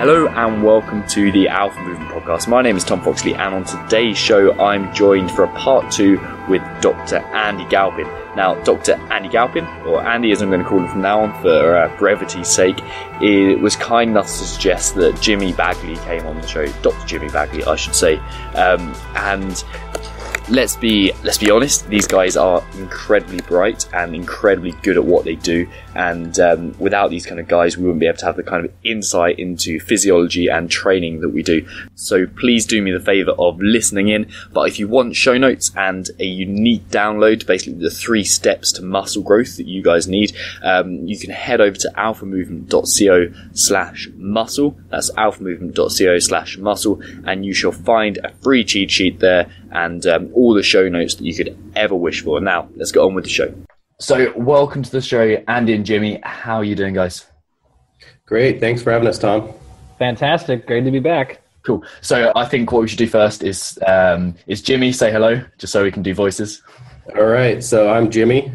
Hello and welcome to the Alpha Movement Podcast. My name is Tom Foxley, and on today's show, I'm joined for a part two with Dr. Andy Galpin. Now, Dr. Andy Galpin, or Andy as I'm going to call him from now on for uh, brevity's sake, it was kind enough to suggest that Jimmy Bagley came on the show, Dr. Jimmy Bagley, I should say, um, and let's be let's be honest. These guys are incredibly bright and incredibly good at what they do. And um, without these kind of guys, we wouldn't be able to have the kind of insight into physiology and training that we do. So please do me the favor of listening in. But if you want show notes and a unique download, basically the three steps to muscle growth that you guys need, um, you can head over to alphamovement.co slash muscle. That's alphamovement.co slash muscle, and you shall find a free cheat sheet there and um, all the show notes that you could ever wish for. Now, let's get on with the show. So, welcome to the show, Andy and Jimmy. How are you doing, guys? Great. Thanks for having us, Tom. Fantastic. Great to be back. Cool. So, I think what we should do first is um, is Jimmy say hello, just so we can do voices. All right. So, I'm Jimmy.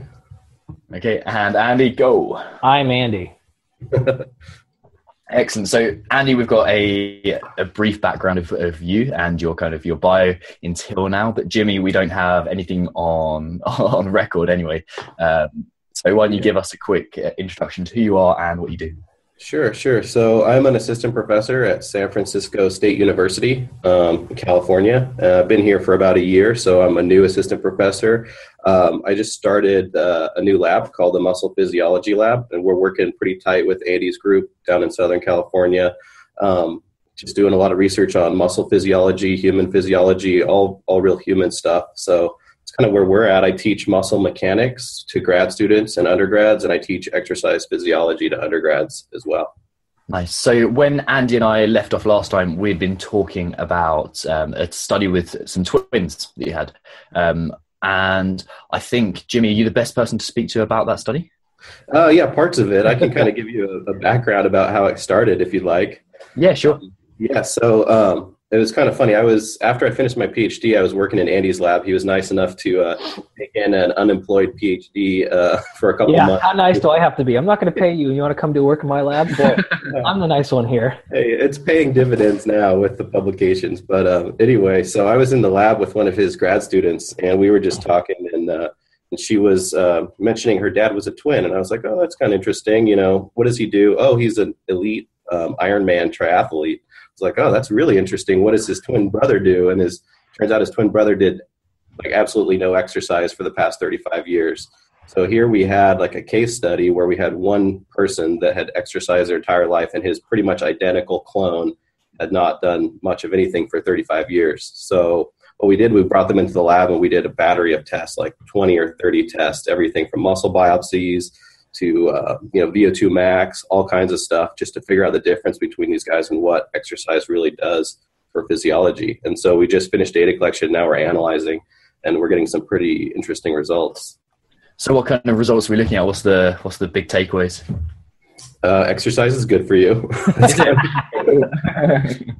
Okay, and Andy, go. I'm Andy. Excellent. So, Andy, we've got a, a brief background of, of you and your kind of your bio until now. But Jimmy, we don't have anything on on record anyway. Um, so, why don't you give us a quick uh, introduction to who you are and what you do? Sure, sure. So I'm an assistant professor at San Francisco State University, um, California. Uh, I've been here for about a year, so I'm a new assistant professor. Um, I just started uh, a new lab called the Muscle Physiology Lab, and we're working pretty tight with Andy's group down in Southern California. Um, just doing a lot of research on muscle physiology, human physiology, all all real human stuff. So it's kind of where we're at. I teach muscle mechanics to grad students and undergrads, and I teach exercise physiology to undergrads as well. Nice. So when Andy and I left off last time, we'd been talking about um, a study with some twins that you had, um, and I think Jimmy, are you the best person to speak to about that study? Uh, yeah, parts of it. I can kind of give you a, a, background about how it started, if you'd like. Yeah, sure. Um, yeah. So um, it was kind of funny. I was after I finished my PhD, I was working in Andy's lab. He was nice enough to uh, take in an unemployed PhD uh, for a couple yeah, months. How nice do I have to be? I'm not going to pay you. You want to come to work in my lab? Well, I'm the nice one here. Hey, it's paying dividends now with the publications. But um, anyway, so I was in the lab with one of his grad students, and we were just talking, and uh, and she was uh, mentioning her dad was a twin, and I was like, oh, that's kind of interesting. You know, what does he do? Oh, he's an elite um, Ironman triathlete it's like, oh, that's really interesting. What does his twin brother do? And his turns out his twin brother did like absolutely no exercise for the past 35 years. So here we had like a case study where we had one person that had exercised their entire life and his pretty much identical clone had not done much of anything for 35 years. So what we did, we brought them into the lab and we did a battery of tests, like 20 or 30 tests, everything from muscle biopsies to uh, you know VO2 max, all kinds of stuff, just to figure out the difference between these guys and what exercise really does for physiology. And so we just finished data collection. Now we're analyzing, and we're getting some pretty interesting results. So, what kind of results are we looking at? What's the what's the big takeaways? Uh, exercise is good for you. that's, kind of,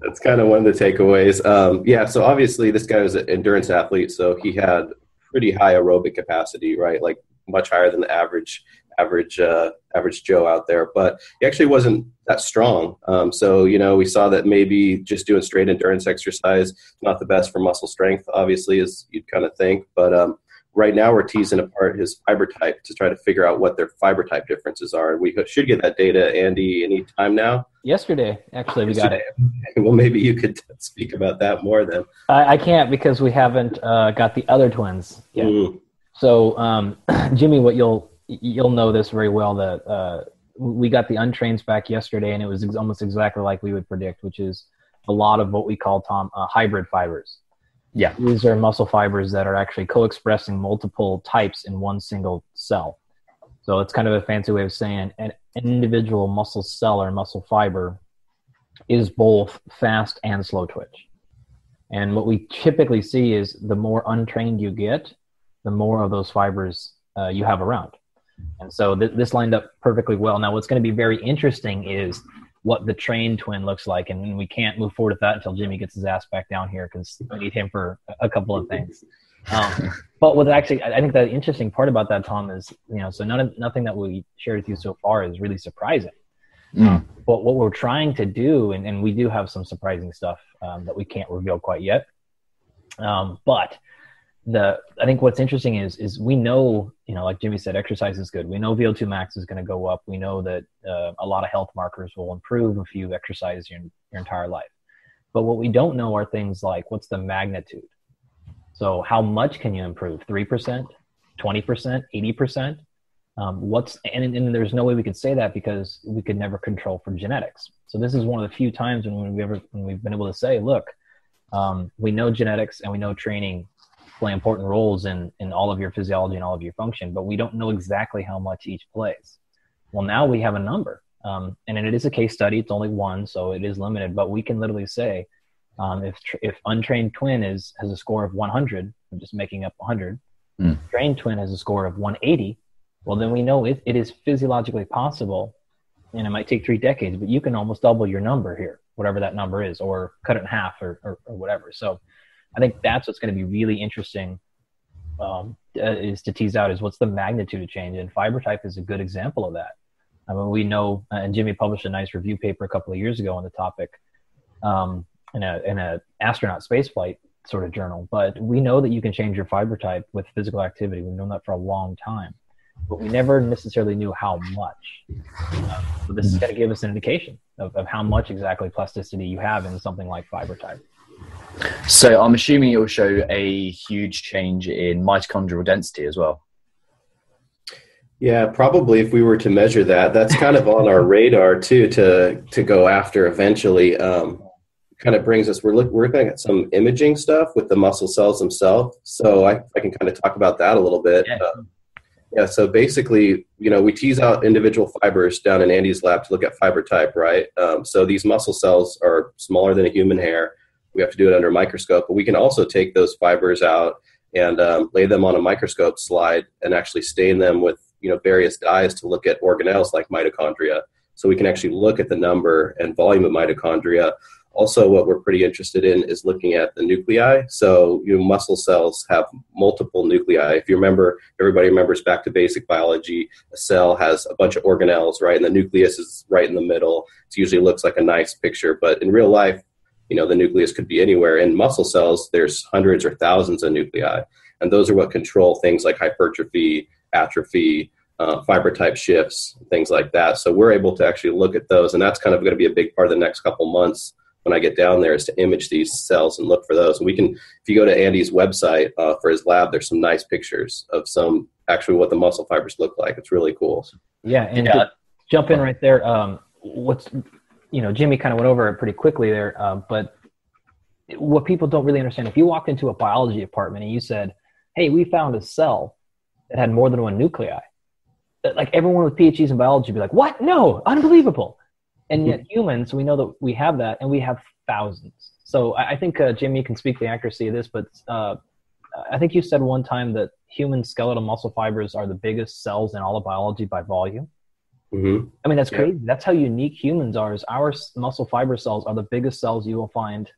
that's kind of one of the takeaways. Um, yeah, so obviously this guy was an endurance athlete, so he had pretty high aerobic capacity, right? Like much higher than the average average uh, average Joe out there, but he actually wasn't that strong. Um, so you know, we saw that maybe just doing straight endurance exercise not the best for muscle strength, obviously, as you'd kind of think. But um, right now, we're teasing apart his fiber type to try to figure out what their fiber type differences are. And we should get that data, Andy, any time now. Yesterday, actually, we Yesterday. got it. Well, maybe you could speak about that more then. I, I can't because we haven't uh, got the other twins yet. Mm. So, um, Jimmy, what you'll you'll know this very well that uh, we got the untrains back yesterday, and it was ex- almost exactly like we would predict, which is a lot of what we call Tom uh, hybrid fibers. Yeah, these are muscle fibers that are actually co-expressing multiple types in one single cell. So it's kind of a fancy way of saying an individual muscle cell or muscle fiber is both fast and slow twitch. And what we typically see is the more untrained you get, the more of those fibers uh, you have around. And so th- this lined up perfectly well. Now, what's going to be very interesting is what the train twin looks like, and we can't move forward with that until Jimmy gets his ass back down here because we need him for a couple of things. Um, but what actually, I think the interesting part about that, Tom, is you know, so none of, nothing that we shared with you so far is really surprising. Mm. But what we're trying to do, and, and we do have some surprising stuff um, that we can't reveal quite yet. Um, but the I think what's interesting is is we know you know like Jimmy said exercise is good. We know VO2 max is going to go up. We know that uh, a lot of health markers will improve if you exercise your your entire life. But what we don't know are things like what's the magnitude. So how much can you improve? Three percent, twenty percent, eighty percent. Um, what's and, and there's no way we could say that because we could never control for genetics. So this is one of the few times when we ever when we've been able to say, look, um, we know genetics and we know training play important roles in in all of your physiology and all of your function, but we don't know exactly how much each plays. Well, now we have a number, um, and it is a case study. It's only one, so it is limited. But we can literally say um, if if untrained twin is has a score of 100, I'm just making up 100. Mm. Trained twin has a score of 180. Well, then we know it, it is physiologically possible, and it might take three decades, but you can almost double your number here, whatever that number is, or cut it in half, or, or, or whatever. So I think that's what's going to be really interesting um, uh, is to tease out is what's the magnitude of change, and fiber type is a good example of that. I mean, we know, uh, and Jimmy published a nice review paper a couple of years ago on the topic um, in a in a astronaut spaceflight sort of journal. But we know that you can change your fiber type with physical activity. We've known that for a long time, but we never necessarily knew how much. Uh, so this is going to give us an indication of, of how much exactly plasticity you have in something like fiber type. So I'm assuming it will show a huge change in mitochondrial density as well. Yeah, probably if we were to measure that, that's kind of on our radar too to to go after eventually. Um, kind of brings us. We're look, we're looking at some imaging stuff with the muscle cells themselves. So I, I can kind of talk about that a little bit. Yeah. Uh, yeah. So basically, you know, we tease out individual fibers down in Andy's lab to look at fiber type, right? Um, so these muscle cells are smaller than a human hair we have to do it under a microscope, but we can also take those fibers out and um, lay them on a microscope slide and actually stain them with you know various dyes to look at organelles like mitochondria. So we can actually look at the number and volume of mitochondria. Also, what we're pretty interested in is looking at the nuclei. So, you know, muscle cells have multiple nuclei. If you remember, everybody remembers back to basic biology, a cell has a bunch of organelles, right? And the nucleus is right in the middle. It usually looks like a nice picture, but in real life, you know the nucleus could be anywhere in muscle cells. There's hundreds or thousands of nuclei. And those are what control things like hypertrophy atrophy uh, fiber type shifts things like that. So we're able to actually look at those and that's kind of going to be a big part of the next couple months when i get down there is to image these cells and look for those. And we can if you go to andy's website uh, for his lab there's some nice pictures of some actually what the muscle fibers look like. It's really cool. Yeah and yeah. jump in right there. Um, what's you know, Jimmy kind of went over it pretty quickly there, uh, but what people don't really understand, if you walked into a biology department and you said, "Hey, we found a cell that had more than one nuclei," like everyone with PhDs in biology would be like, "What? No, unbelievable!" And yet, humans, we know that we have that, and we have thousands. So I, I think uh, Jimmy can speak the accuracy of this, but uh, I think you said one time that human skeletal muscle fibers are the biggest cells in all of biology by volume. Mm-hmm. I mean, that's yeah. crazy. That's how unique humans are. Is our muscle fiber cells are the biggest cells you will find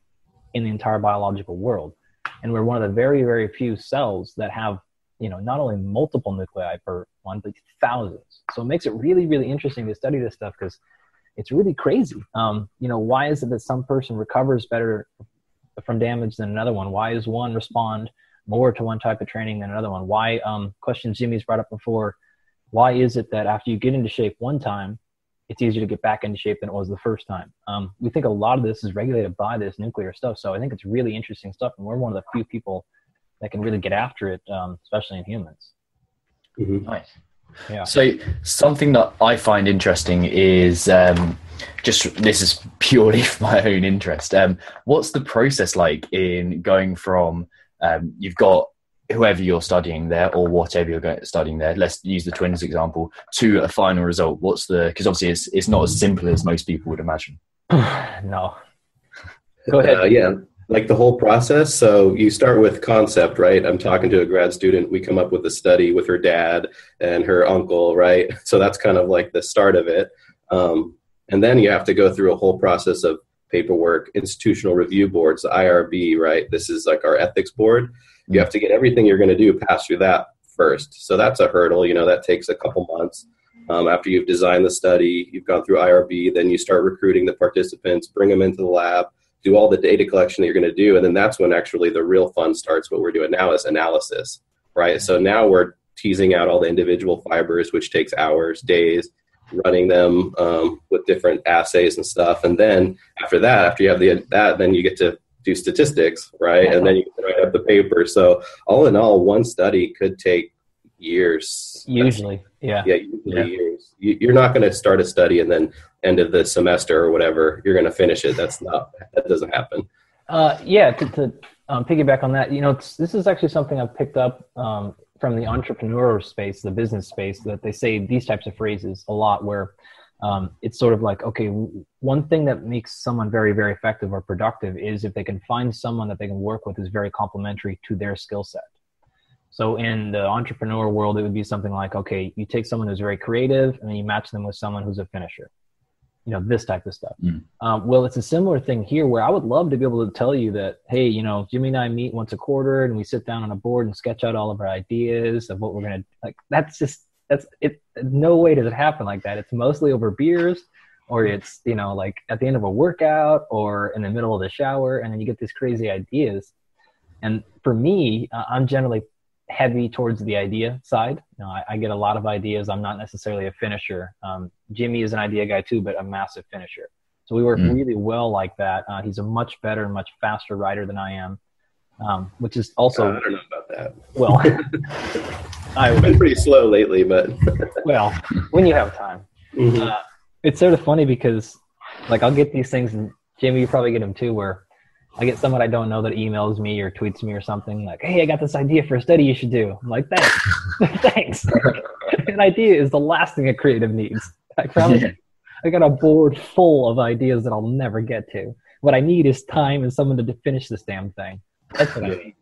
in the entire biological world, and we're one of the very, very few cells that have, you know, not only multiple nuclei per one, but thousands. So it makes it really, really interesting to study this stuff because it's really crazy. Um, you know, why is it that some person recovers better from damage than another one? Why does one respond more to one type of training than another one? Why? Um, questions Jimmy's brought up before why is it that after you get into shape one time, it's easier to get back into shape than it was the first time? Um, we think a lot of this is regulated by this nuclear stuff. So I think it's really interesting stuff, and we're one of the few people that can really get after it, um, especially in humans. Mm-hmm. Nice. Yeah. So something that I find interesting is um, just this is purely for my own interest. Um, what's the process like in going from um, you've got whoever you're studying there or whatever you're studying there let's use the twins example to a final result. What's the because obviously it's, it's not as simple as most people would imagine. No. Go ahead. Uh, yeah like the whole process so you start with concept right? I'm talking to a grad student we come up with a study with her dad and her uncle right? So that's kind of like the start of it. Um, and then you have to go through a whole process of paperwork institutional review boards the irb right? This is like our ethics board you have to get everything you're going to do pass through that first. So that's a hurdle. You know, that takes a couple months. Um, after you've designed the study, you've gone through IRB, then you start recruiting the participants, bring them into the lab, do all the data collection that you're going to do, and then that's when actually the real fun starts. What we're doing now is analysis, right? So now we're teasing out all the individual fibers, which takes hours, days, running them um, with different assays and stuff, and then after that, after you have the that, then you get to do statistics, right? And then you can write up the paper. So all in all, one study could take years. Usually, yeah. Yeah, usually yeah. years. You, are not going to start a study and then end of the semester or whatever, you're going to finish it. That's not, that doesn't happen. Uh, yeah, to, to um, piggyback on that, you know, this is actually something I've picked up um, from the entrepreneur space, the business space, that they say these types of phrases a lot where um, it's sort of like, okay, one thing that makes someone very, very effective or productive is if they can find someone that they can work with who's very complementary to their skill set. So in the entrepreneur world, it would be something like, okay, you take someone who's very creative and then you match them with someone who's a finisher. You know, this type of stuff. Mm. Um, well, it's a similar thing here where I would love to be able to tell you that, hey, you know, Jimmy and I meet once a quarter and we sit down on a board and sketch out all of our ideas of what we're going to, like, that's just, that's it. No way does it happen like that. It's mostly over beers or it's, you know, like at the end of a workout or in the middle of the shower and then you get these crazy ideas. And for me, uh, I'm generally heavy towards the idea side. You know, I, I, get a lot of ideas. I'm not necessarily a finisher. Um, Jimmy is an idea guy too, but a massive finisher. So we work mm. really well like that. Uh, he's a much better and much faster writer than I am, um, which is also. Uh, I don't know about that. Well, I've been pretty slow lately, but. well, when you have time, mm-hmm. uh, it's sort of funny because, like, I'll get these things, and Jimmy, you probably get them too, where I get someone I don't know that emails me or tweets me or something like, "Hey, I got this idea for a study you should do." I'm like, "Thanks, thanks." An idea is the last thing a creative needs. I promise. Yeah. I got a board full of ideas that I'll never get to. What I need is time and someone to finish this damn thing. That's what I need.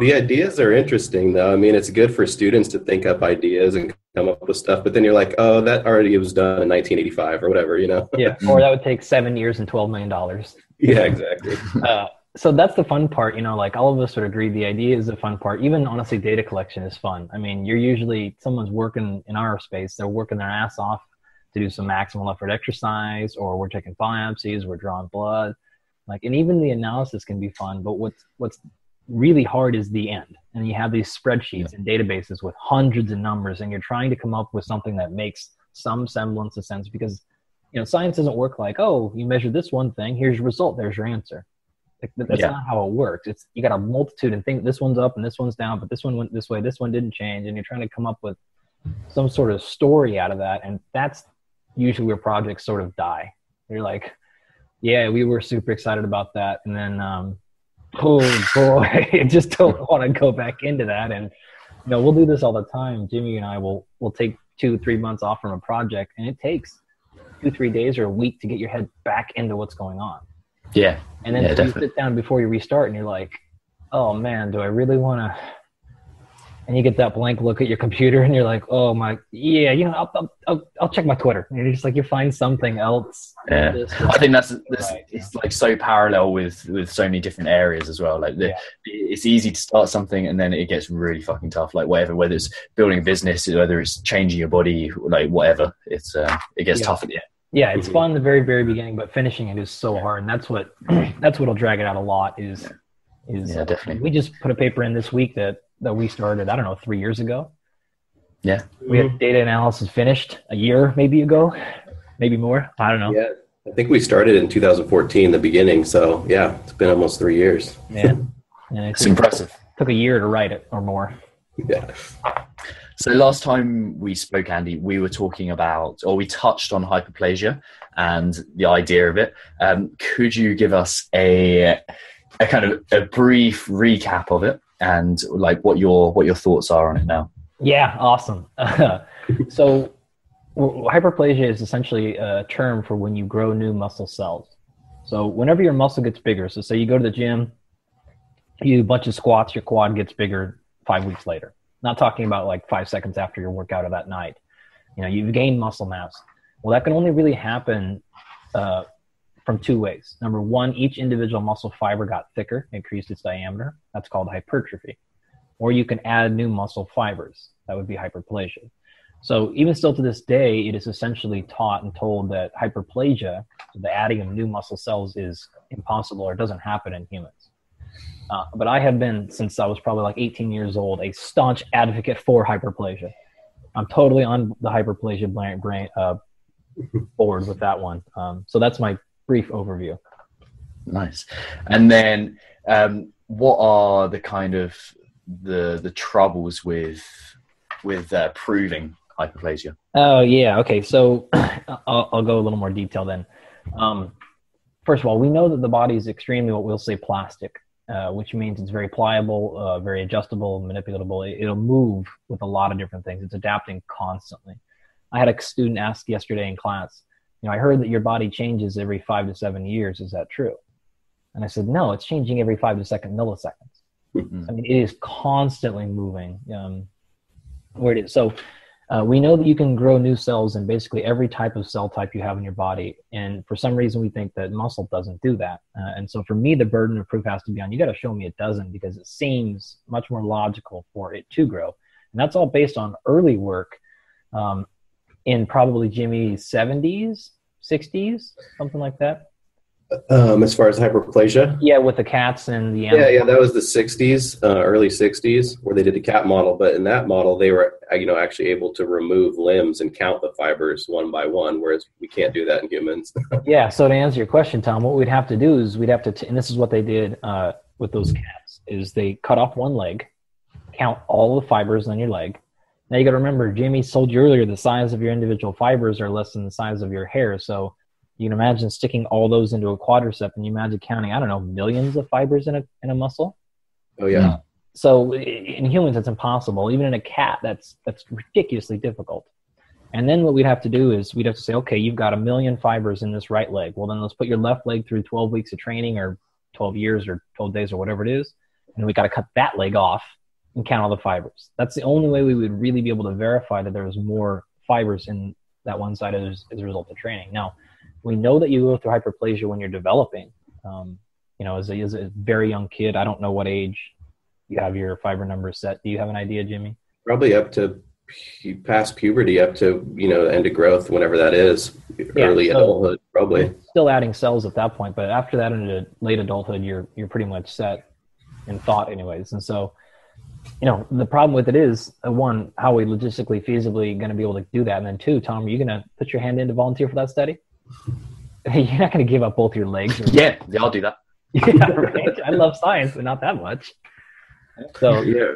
The ideas are interesting, though. I mean, it's good for students to think up ideas and come up with stuff, but then you're like, oh, that already was done in 1985 or whatever, you know? yeah, or that would take seven years and $12 million. Yeah, exactly. uh, so that's the fun part, you know, like all of us would agree the idea is the fun part. Even honestly, data collection is fun. I mean, you're usually, someone's working in our space, they're working their ass off to do some maximal effort exercise, or we're taking biopsies, we're drawing blood. Like, and even the analysis can be fun, but what's, what's really hard is the end. And you have these spreadsheets and databases with hundreds of numbers, and you're trying to come up with something that makes some semblance of sense because you know science doesn't work like oh you measure this one thing here's your result there's your answer like, that's yeah. not how it works it's you got a multitude and think this one's up and this one's down but this one went this way this one didn't change and you're trying to come up with some sort of story out of that and that's usually where projects sort of die you're like yeah we were super excited about that and then um, oh boy, I just don't want to go back into that. And you know, we'll do this all the time. Jimmy and I will will take two, three months off from a project, and it takes two, three days or a week to get your head back into what's going on. Yeah. And then yeah, you sit down before you restart, and you're like, "Oh man, do I really want to?" And you get that blank look at your computer and you're like, oh my, yeah, you know, I'll, I'll, I'll check my Twitter. And you're just like, you find something else. Yeah. I think that's, that's right, it's yeah. like so parallel with, with so many different areas as well. Like the, yeah. it's easy to start something and then it gets really fucking tough. Like whatever, whether it's building a business, whether it's changing your body, like whatever, it's, uh, it gets tough at the end. Yeah, it's fun in the very, very beginning, but finishing it is so hard. And that's what, that's what'll drag it out a lot is, is yeah, definitely. we just put a paper in this week that that we started, I don't know, three years ago. Yeah. We had data analysis finished a year maybe ago, maybe more. I don't know. Yeah. I think we started in 2014, the beginning. So yeah, it's been almost three years. Yeah. And it's impressive. Took a year to write it or more. Yeah. So last time we spoke, Andy, we were talking about, or we touched on hyperplasia and the idea of it. Um, could you give us a a kind of a brief recap of it? And like what your what your thoughts are on it now. Yeah, awesome. so hyperplasia is essentially a term for when you grow new muscle cells. So whenever your muscle gets bigger, so say you go to the gym, you do a bunch of squats, your quad gets bigger five weeks later. Not talking about like five seconds after your workout of that night. You know, you've gained muscle mass. Well, that can only really happen uh, from two ways. Number one, each individual muscle fiber got thicker, increased its diameter. That's called hypertrophy. Or you can add new muscle fibers. That would be hyperplasia. So even still to this day, it is essentially taught and told that hyperplasia, the adding of new muscle cells, is impossible or doesn't happen in humans. Uh, but I have been since I was probably like 18 years old a staunch advocate for hyperplasia. I'm totally on the hyperplasia brain, uh, board with that one. Um, so that's my brief overview. Nice. And then, um, what are the kind of the the troubles with with uh, proving hyperplasia? Oh yeah. Okay. So I'll, I'll, go a little more detail then. Um, first of all, we know that the body is extremely what we'll say plastic, uh, which means it's very pliable, uh, very adjustable, manipulatable. It, it'll move with a lot of different things. It's adapting constantly. I had a student ask yesterday in class, you know, I heard that your body changes every five to seven years. Is that true? And I said, no, it's changing every five to second milliseconds. Mm-hmm. I mean, it is constantly moving um, where it is. So uh, we know that you can grow new cells in basically every type of cell type you have in your body. And for some reason, we think that muscle doesn't do that. Uh, and so for me, the burden of proof has to be on you got to show me it doesn't because it seems much more logical for it to grow. And that's all based on early work um, in probably Jimmy's 70s, 60s, something like that. Um, as far as hyperplasia, yeah, with the cats and the animals. yeah, yeah, that was the '60s, uh, early '60s, where they did the cat model. But in that model, they were uh, you know actually able to remove limbs and count the fibers one by one, whereas we can't do that in humans. yeah. So to answer your question, Tom, what we'd have to do is we'd have to, t- and this is what they did uh, with those cats, is they cut off one leg, count all the fibers on your leg. Now you got to remember, Jamie told you earlier, the size of your individual fibers are less than the size of your hair, so you can imagine sticking all those into a quadricep and you imagine counting, I don't know, millions of fibers in a, in a muscle. Oh yeah. So in humans, it's impossible. Even in a cat, that's, that's ridiculously difficult. And then what we'd have to do is we'd have to say, okay, you've got a million fibers in this right leg. Well, then let's put your left leg through 12 weeks of training or 12 years or 12 days or whatever it is. And we got to cut that leg off and count all the fibers. That's the only way we would really be able to verify that there was more fibers in that one side as, as a result of training. Now, we know that you go through hyperplasia when you're developing. Um, you know, as a, as a very young kid, I don't know what age you have your fiber numbers set. Do you have an idea, Jimmy? Probably up to past puberty, up to you know end of growth, whenever that is, yeah, early so adulthood, probably. Still adding cells at that point, but after that into late adulthood, you're you're pretty much set in thought, anyways. And so, you know, the problem with it is uh, one, how are we logistically feasibly going to be able to do that, and then two, Tom, are you going to put your hand in to volunteer for that study? You're not going to give up both your legs. Or... Yeah, yeah, I'll do that. yeah, right. I love science, but not that much. So yeah,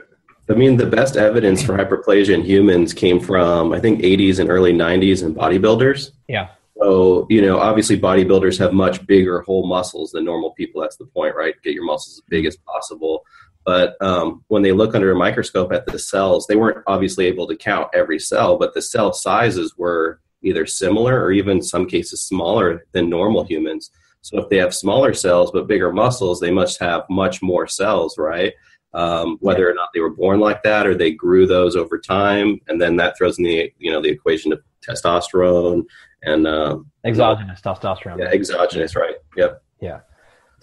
I mean, the best evidence for hyperplasia in humans came from I think 80s and early 90s in bodybuilders. Yeah. So you know, obviously, bodybuilders have much bigger whole muscles than normal people. That's the point, right? Get your muscles as big as possible. But um, when they look under a microscope at the cells, they weren't obviously able to count every cell, but the cell sizes were either similar or even in some cases smaller than normal humans. So if they have smaller cells but bigger muscles, they must have much more cells, right? Um, whether or not they were born like that or they grew those over time, and then that throws in the you know the equation of testosterone and um, exogenous testosterone. Yeah, exogenous, right? Yep. Yeah.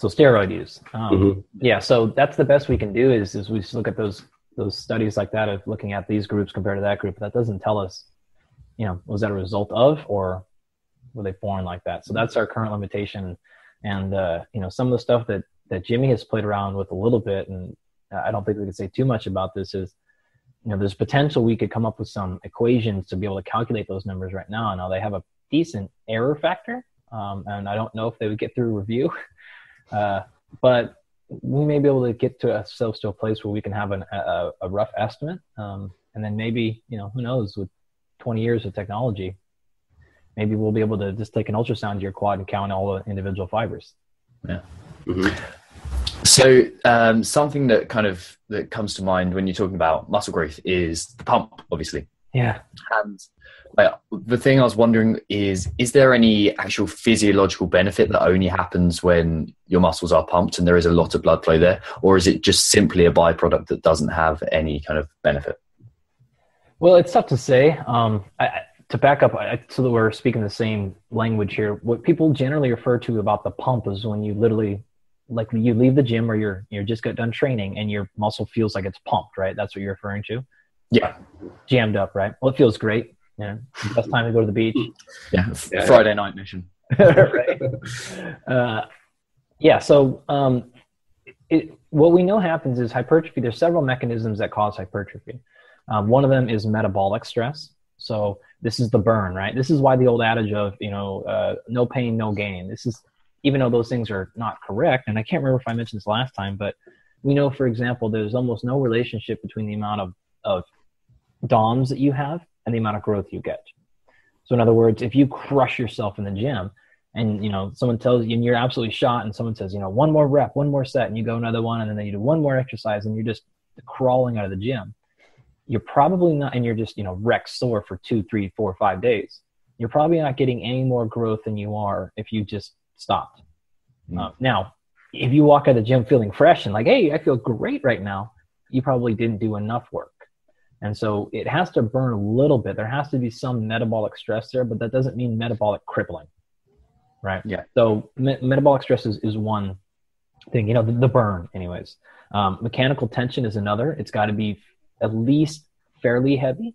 So steroid use. Um, mm-hmm. Yeah. So that's the best we can do is is we just look at those those studies like that of looking at these groups compared to that group. That doesn't tell us you know, was that a result of, or were they born like that? So that's our current limitation. And, uh, you know, some of the stuff that, that Jimmy has played around with a little bit, and I don't think we can say too much about this is, you know, there's potential we could come up with some equations to be able to calculate those numbers right now. Now they have a decent error factor. Um, and I don't know if they would get through review, uh, but we may be able to get to ourselves to a place where we can have an, a, a rough estimate. Um, and then maybe, you know, who knows with 20 years of technology, maybe we'll be able to just take an ultrasound to your quad and count all the individual fibers. Yeah. Mm-hmm. So um, something that kind of that comes to mind when you're talking about muscle growth is the pump, obviously. Yeah. And like, the thing I was wondering is, is there any actual physiological benefit that only happens when your muscles are pumped and there is a lot of blood flow there, or is it just simply a byproduct that doesn't have any kind of benefit? Well, it's tough to say. Um, I, to back up, I, so that we're speaking the same language here, what people generally refer to about the pump is when you literally, like you leave the gym or you're you're just got done training and your muscle feels like it's pumped, right? That's what you're referring to. Yeah, jammed up, right? Well, it feels great. Yeah, best time to go to the beach. Yeah, yeah Friday night mission. right. Uh, yeah. So um, it, what we know happens is hypertrophy. There's several mechanisms that cause hypertrophy. Um, one of them is metabolic stress. So this is the burn, right? This is why the old adage of you know uh, no pain, no gain. This is even though those things are not correct, and I can't remember if I mentioned this last time, but we know, for example, there's almost no relationship between the amount of, of DOMS that you have and the amount of growth you get. So, in other words, if you crush yourself in the gym and you know someone tells you and you're absolutely shot, and someone says, you know, one more rep, one more set, and you go another one, and then you do one more exercise, and you're just crawling out of the gym, you're probably not, and you're just you know wrecked sore for two, three, four, five days. You're probably not getting any more growth than you are if you just stopped. Mm. Uh, now, if you walk out of the gym feeling fresh and like, hey, I feel great right now, you probably didn't do enough work. And so it has to burn a little bit. There has to be some metabolic stress there, but that doesn't mean metabolic crippling. Right. Yeah. So me- metabolic stress is, is one thing, you know, the, the burn, anyways. Um, mechanical tension is another. It's got to be at least fairly heavy.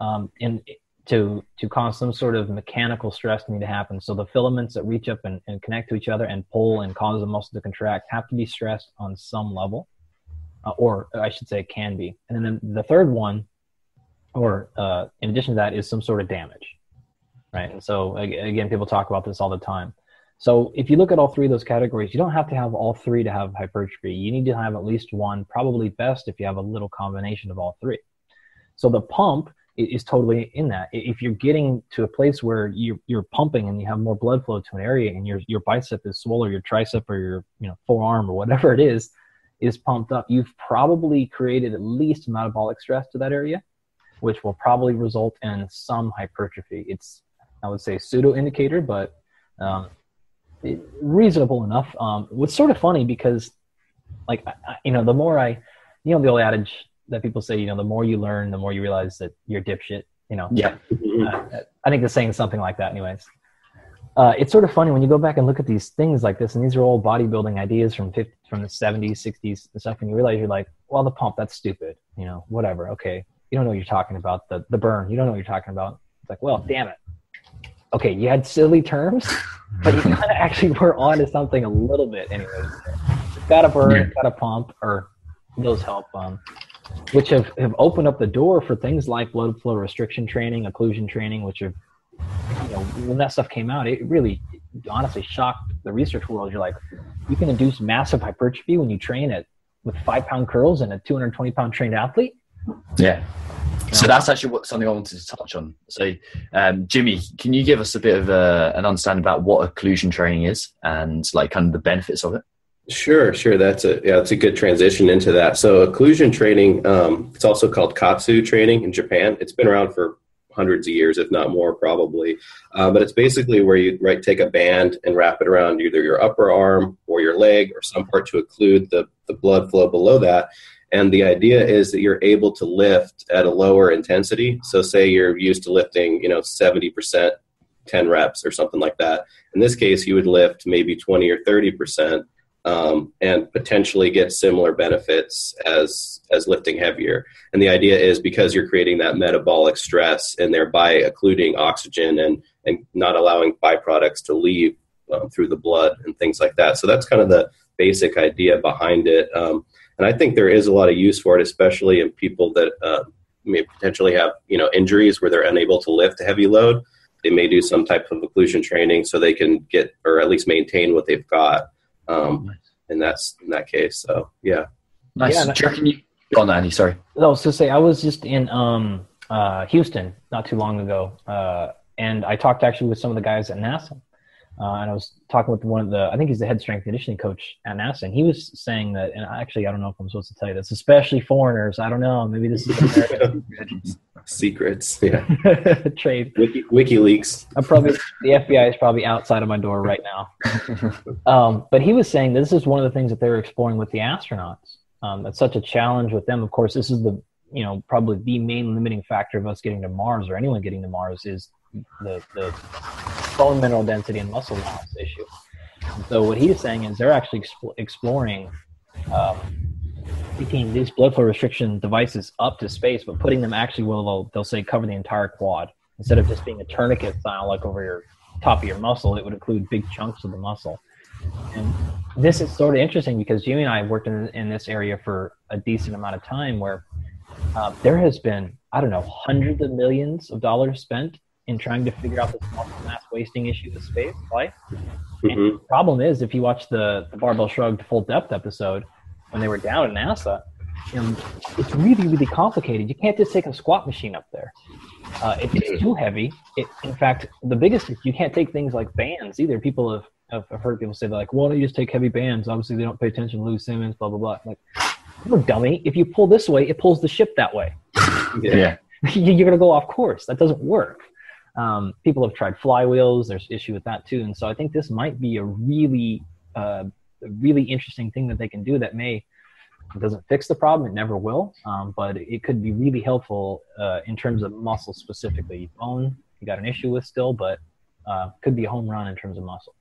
Um, and to to cause some sort of mechanical stress to need to happen. So the filaments that reach up and, and connect to each other and pull and cause the muscle to contract have to be stressed on some level, uh, or I should say, can be. And then the third one, or uh, in addition to that, is some sort of damage, right? And so again, people talk about this all the time. So if you look at all three of those categories, you don't have to have all three to have hypertrophy. You need to have at least one, probably best if you have a little combination of all three. So the pump is totally in that. If you're getting to a place where you're, you're pumping and you have more blood flow to an area and your, your bicep is swollen, your tricep or your you know forearm or whatever it is, is pumped up, you've probably created at least metabolic stress to that area, which will probably result in some hypertrophy. It's, I would say, pseudo indicator, but um, it, reasonable enough. Um, what's sort of funny because, like, I, you know, the more I, you know, the old adage, that people say, you know, the more you learn, the more you realize that you're dipshit. You know. Yeah. Uh, I think the saying something like that, anyways. Uh, it's sort of funny when you go back and look at these things like this, and these are all bodybuilding ideas from 50, from the 70s, 60s, and stuff, and you realize you're like, well, the pump, that's stupid. You know, whatever. Okay, you don't know what you're talking about. The the burn, you don't know what you're talking about. It's like, well, damn it. Okay, you had silly terms, but you kind of actually were onto something a little bit, anyways. It's got a burn, got to pump, or those help. Um, which have, have opened up the door for things like blood flow restriction training, occlusion training, which have, you know, when that stuff came out, it really honestly shocked the research world. You're like, you can induce massive hypertrophy when you train it with five pound curls and a 220 pound trained athlete. Yeah. So that's actually what something I wanted to touch on. So, um, Jimmy, can you give us a bit of uh, an understanding about what occlusion training is and like kind of the benefits of it? Sure, sure. That's a yeah, it's a good transition into that. So occlusion training, um, it's also called Kaatsu training in Japan. It's been around for hundreds of years, if not more, probably. Uh, but it's basically where you right take a band and wrap it around either your upper arm or your leg or some part to occlude the the blood flow below that. And the idea is that you're able to lift at a lower intensity. So say you're used to lifting, you know, seventy percent, ten reps or something like that. In this case, you would lift maybe twenty or thirty percent um, and potentially get similar benefits as as lifting heavier. And the idea is because you're creating that metabolic stress and thereby occluding oxygen and and not allowing byproducts to leave um, through the blood and things like that. So that's kind of the basic idea behind it. Um, and I think there is a lot of use for it, especially in people that uh, may potentially have you know injuries where they're unable to lift a heavy load. They may do some type of occlusion training so they can get or at least maintain what they've got um, in that in that case. So yeah, nice. Yeah, Do you reckon you? Oh, no, Andy, sorry. No, so say I was just in um, uh, Houston not too long ago, uh, and I talked actually with some of the guys at NASA, uh, and I was talking with one of the, I think he's the head strength conditioning coach at NASA, and he was saying that, and actually, I don't know if I'm supposed to tell you this, especially foreigners. I don't know. Maybe this is secrets. Yeah. Trade. Wiki, WikiLeaks. I'm probably the FBI is probably outside of my door right now. um, but he was saying this is one of the things that they're exploring with the astronauts. Um, that's such a challenge with them. Of course, this is the you know probably the main limiting factor of us getting to Mars or anyone getting to Mars is the the bone mineral density and muscle mass issue. So what he's saying is they're actually exp- exploring um, taking these blood flow restriction devices up to space, but putting them actually will they'll, they'll say cover the entire quad. instead of just being a tourniquet style like over your top of your muscle, it would include big chunks of the muscle. And this is sort of interesting because Jimmy and I have worked in, in this area for a decent amount of time where uh, there has been, I don't know, hundreds of millions of dollars spent in trying to figure out this muscle mass wasting issue with space life. Mm-hmm. And the problem is, if you watch the, the Barbell Shrugged Full Depth episode when they were down at NASA, you know, it's really, really complicated. You can't just take a squat machine up there. Uh, it, it's too heavy. It, in fact, the biggest you can't take things like bands either. People have, have heard people say, that, like, why don't you just take heavy bands. Obviously, they don't pay attention to Lou Simmons, blah, blah, blah. Like, you're dummy. If you pull this way, it pulls the ship that way. Yeah. you're going to go off course. That doesn't work. Um, people have tried flywheels. There's issue with that too. And so I think this might be a really, uh, really interesting thing that they can do that may it doesn't fix the problem. It never will. Um, but it could be really helpful uh, in terms of muscle specifically. Bone, you got an issue with still, but uh, could be a home run in terms of muscle.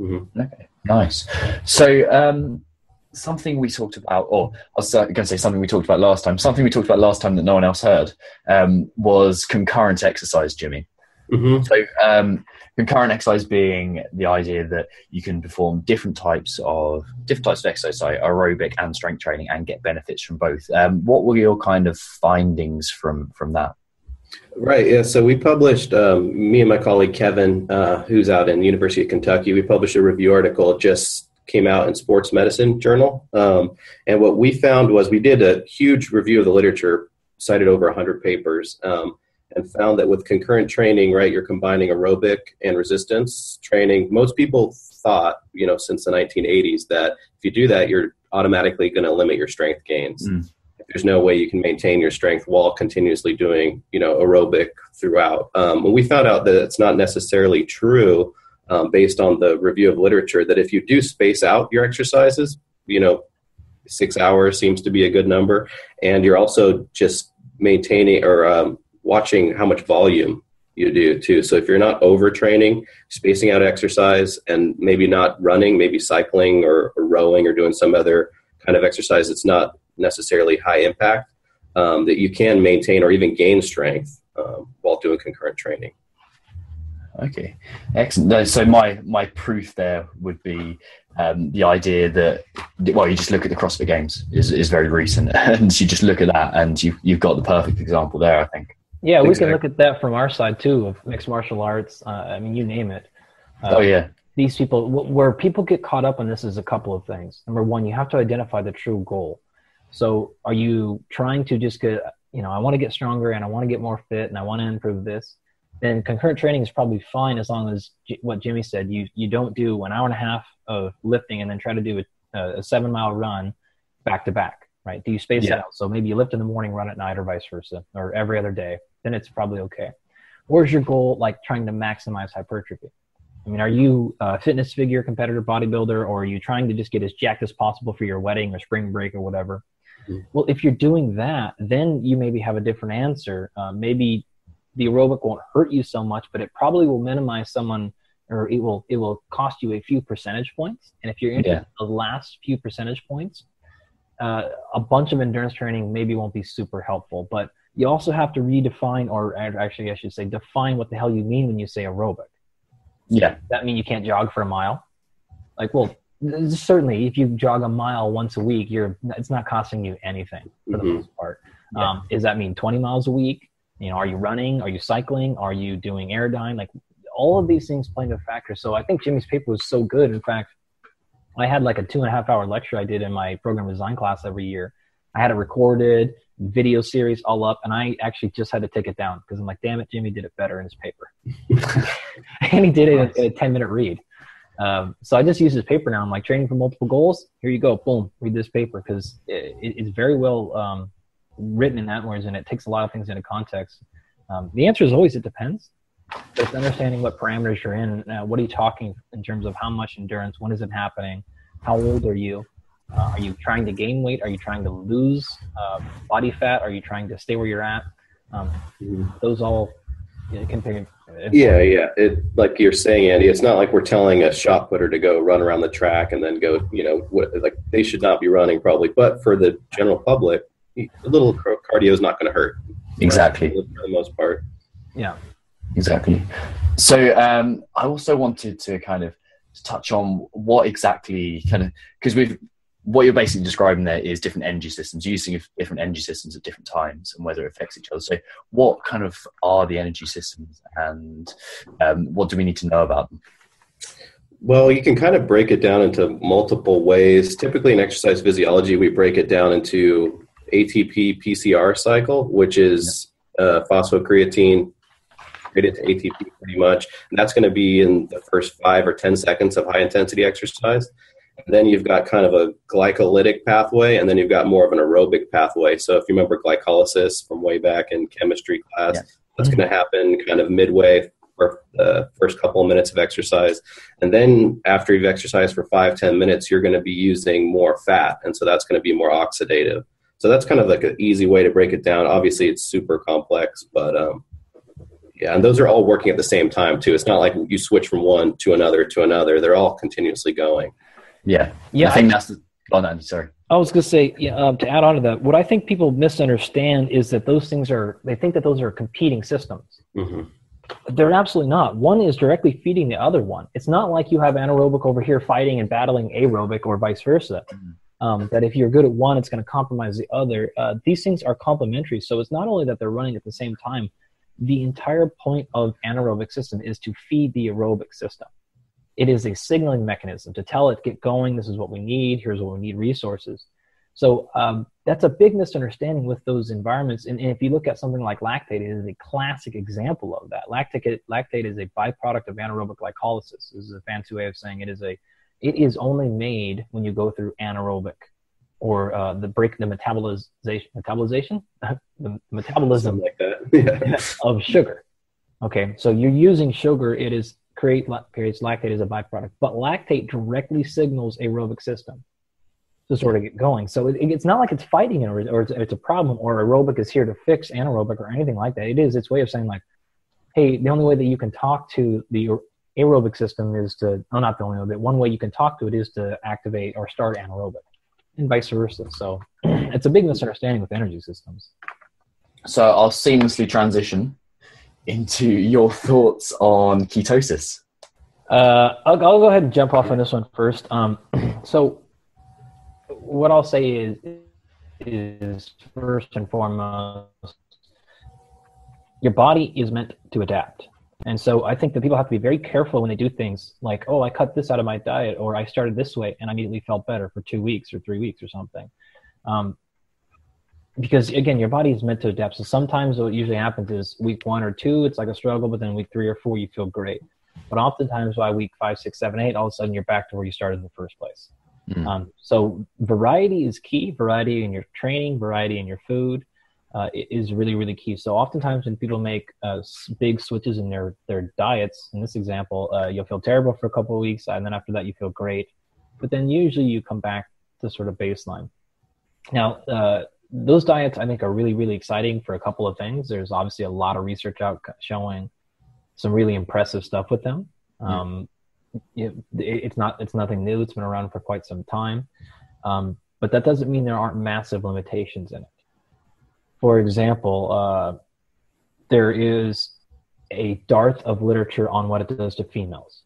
Mm-hmm. Okay, nice. So um, something we talked about, or I was uh, going to say something we talked about last time. Something we talked about last time that no one else heard um, was concurrent exercise, Jimmy. Mm-hmm. So, um, concurrent exercise being the idea that you can perform different types of different types of exercise, so aerobic and strength training, and get benefits from both. Um, what were your kind of findings from from that? Right. Yeah. So we published um, me and my colleague Kevin, uh, who's out in the University of Kentucky. We published a review article. Just came out in Sports Medicine Journal, um, and what we found was we did a huge review of the literature, cited over 100 papers. Um, and found that with concurrent training, right, you're combining aerobic and resistance training. Most people thought, you know, since the 1980s that if you do that, you're automatically going to limit your strength gains. Mm. There's no way you can maintain your strength while continuously doing, you know, aerobic throughout. Um, and we found out that it's not necessarily true um, based on the review of literature that if you do space out your exercises, you know, six hours seems to be a good number, and you're also just maintaining or um, watching how much volume you do too. So if you're not overtraining, spacing out exercise, and maybe not running, maybe cycling or, or rowing or doing some other kind of exercise that's not necessarily high impact, um, that you can maintain or even gain strength um, while doing concurrent training. Okay, excellent. So my my proof there would be um, the idea that well, you just look at the CrossFit Games is is very recent, and you just look at that, and you you've got the perfect example there. I think. Yeah, we exactly. can look at that from our side too of mixed martial arts. Uh, I mean, you name it. Uh, oh yeah. These people, where people get caught up on this, is a couple of things. Number one, you have to identify the true goal. So, are you trying to just get, you know, I want to get stronger and I want to get more fit and I want to improve this? Then concurrent training is probably fine as long as what Jimmy said. You you don't do an hour and a half of lifting and then try to do a, a seven mile run back to back right? Do you space yeah. out? So maybe you lift in the morning, run at night, or vice versa, or every other day. Then it's probably okay. Where's your goal? Like trying to maximize hypertrophy. I mean, are you a fitness figure, competitor, bodybuilder, or are you trying to just get as jacked as possible for your wedding or spring break or whatever? Mm-hmm. Well, if you're doing that, then you maybe have a different answer. Uh, maybe the aerobic won't hurt you so much, but it probably will minimize someone, or it will it will cost you a few percentage points. And if you're interested yeah. in the last few percentage points, uh, a bunch of endurance training maybe won't be super helpful, but you also have to redefine, or actually, I should say, define what the hell you mean when you say aerobic. Yeah. That mean you can't jog for a mile? Like, well, certainly, if you jog a mile once a week, you're it's not costing you anything for mm-hmm. the most part. Yeah. Um, does that mean 20 miles a week? You know, are you running? Are you cycling? Are you doing airdyne? Like, all of these things play into factor. So I think Jimmy's paper was so good. In fact, I had like a two and a half hour lecture I did in my program design class every year. I had it recorded, video series all up, and I actually just had to take it down because I'm like, damn it, Jimmy did it better in his paper. and he did it in a 10 minute read. Um, so I just use his paper now. I'm like, training for multiple goals. Here you go. Boom. Read this paper because it, it's very well um, written in that words and it takes a lot of things into context. Um, the answer is always it depends. Just understanding what parameters you're in. Uh, what are you talking in terms of how much endurance? When is it happening? How old are you? Uh, are you trying to gain weight? Are you trying to lose uh, body fat? Are you trying to stay where you're at? Um. Those all you know, Yeah, yeah. It like you're saying, Andy. It's not like we're telling a shot putter to go run around the track and then go. You know, what, like they should not be running probably. But for the general public, a little cardio is not going to hurt. Exactly. Right? For the most part. Yeah. Exactly. So um, I also wanted to kind of touch on what exactly kind of because we've what you're basically describing there is different energy systems using different energy systems at different times and whether it affects each other. So what kind of are the energy systems and um, what do we need to know about them? Well you can kind of break it down into multiple ways. Typically in exercise physiology we break it down into atp pcr cycle which is uh, phosphocreatine created to atp pretty much. And that's going to be in the first five or ten seconds of high intensity exercise then you've got kind of a glycolytic pathway, and then you've got more of an aerobic pathway. So if you remember glycolysis from way back in chemistry class, yeah. that's mm-hmm. going to happen kind of midway for the first couple of minutes of exercise. And then after you've exercised for five, ten minutes, you're going to be using more fat. And so that's going to be more oxidative. So that's kind of like an easy way to break it down. Obviously, it's super complex, but um, yeah, and those are all working at the same time too. It's not like you switch from one to another to another. They're all continuously going. Yeah, yeah. I think I, that's the. Oh no, sorry. I was going to say, yeah, um, to add on to that, what I think people misunderstand is that those things are. They think that those are competing systems. Mm-hmm. They're absolutely not. One is directly feeding the other one. It's not like you have anaerobic over here fighting and battling aerobic or vice versa. Mm-hmm. Um, that if you're good at one, it's going to compromise the other. Uh, these things are complementary. So it's not only that they're running at the same time. The entire point of anaerobic system is to feed the aerobic system it is a signaling mechanism to tell it get going. This is what we need. Here's what we need resources. So um, that's a big misunderstanding with those environments. And, and, if you look at something like lactate it is a classic example of that. Lactate, lactate is a byproduct of anaerobic glycolysis this is a fancy way of saying it is a it is only made when you go through anaerobic or uh, the break the metabolization metabolization? The metabolism Something like that. Yeah. of sugar. Okay so you're using sugar. It is create creates lactate as a byproduct. But lactate directly signals aerobic system to sort of get going. So it, it's not like it's fighting it or, or it's, it's, a problem or aerobic is here to fix anaerobic or anything like that. It is its way of saying like, hey, the only way that you can talk to the aerobic system is to, oh, not the only way, but one way you can talk to it is to activate or start anaerobic and vice versa. So it's a big misunderstanding with energy systems. So I'll seamlessly transition into your thoughts on ketosis. Uh, I'll, I'll, go ahead and jump off on this one first. Um, so, what I'll say is, is first and foremost, your body is meant to adapt. And so I think that people have to be very careful when they do things like, oh, I cut this out of my diet, or I started this way and I immediately felt better for two weeks or three weeks or something. Um, because again, your body is meant to adapt. So sometimes what usually happens is week one or two, it's like a struggle, but then week three or four, you feel great. But oftentimes by week five, six, seven, eight, all of a sudden you're back to where you started in the first place. Mm. Um, so variety is key. Variety in your training, variety in your food uh, is really, really key. So oftentimes when people make uh, big switches in their their diets, in this example, uh, you'll feel terrible for a couple of weeks, and then after that you feel great. But then usually you come back to sort of baseline. Now, uh, those diets I think are really really exciting for a couple of things. There's obviously a lot of research out showing some really impressive stuff with them. Um, it, it's not it's nothing new. It's been around for quite some time, um, but that doesn't mean there aren't massive limitations in it. For example, uh, there is a dearth of literature on what it does to females.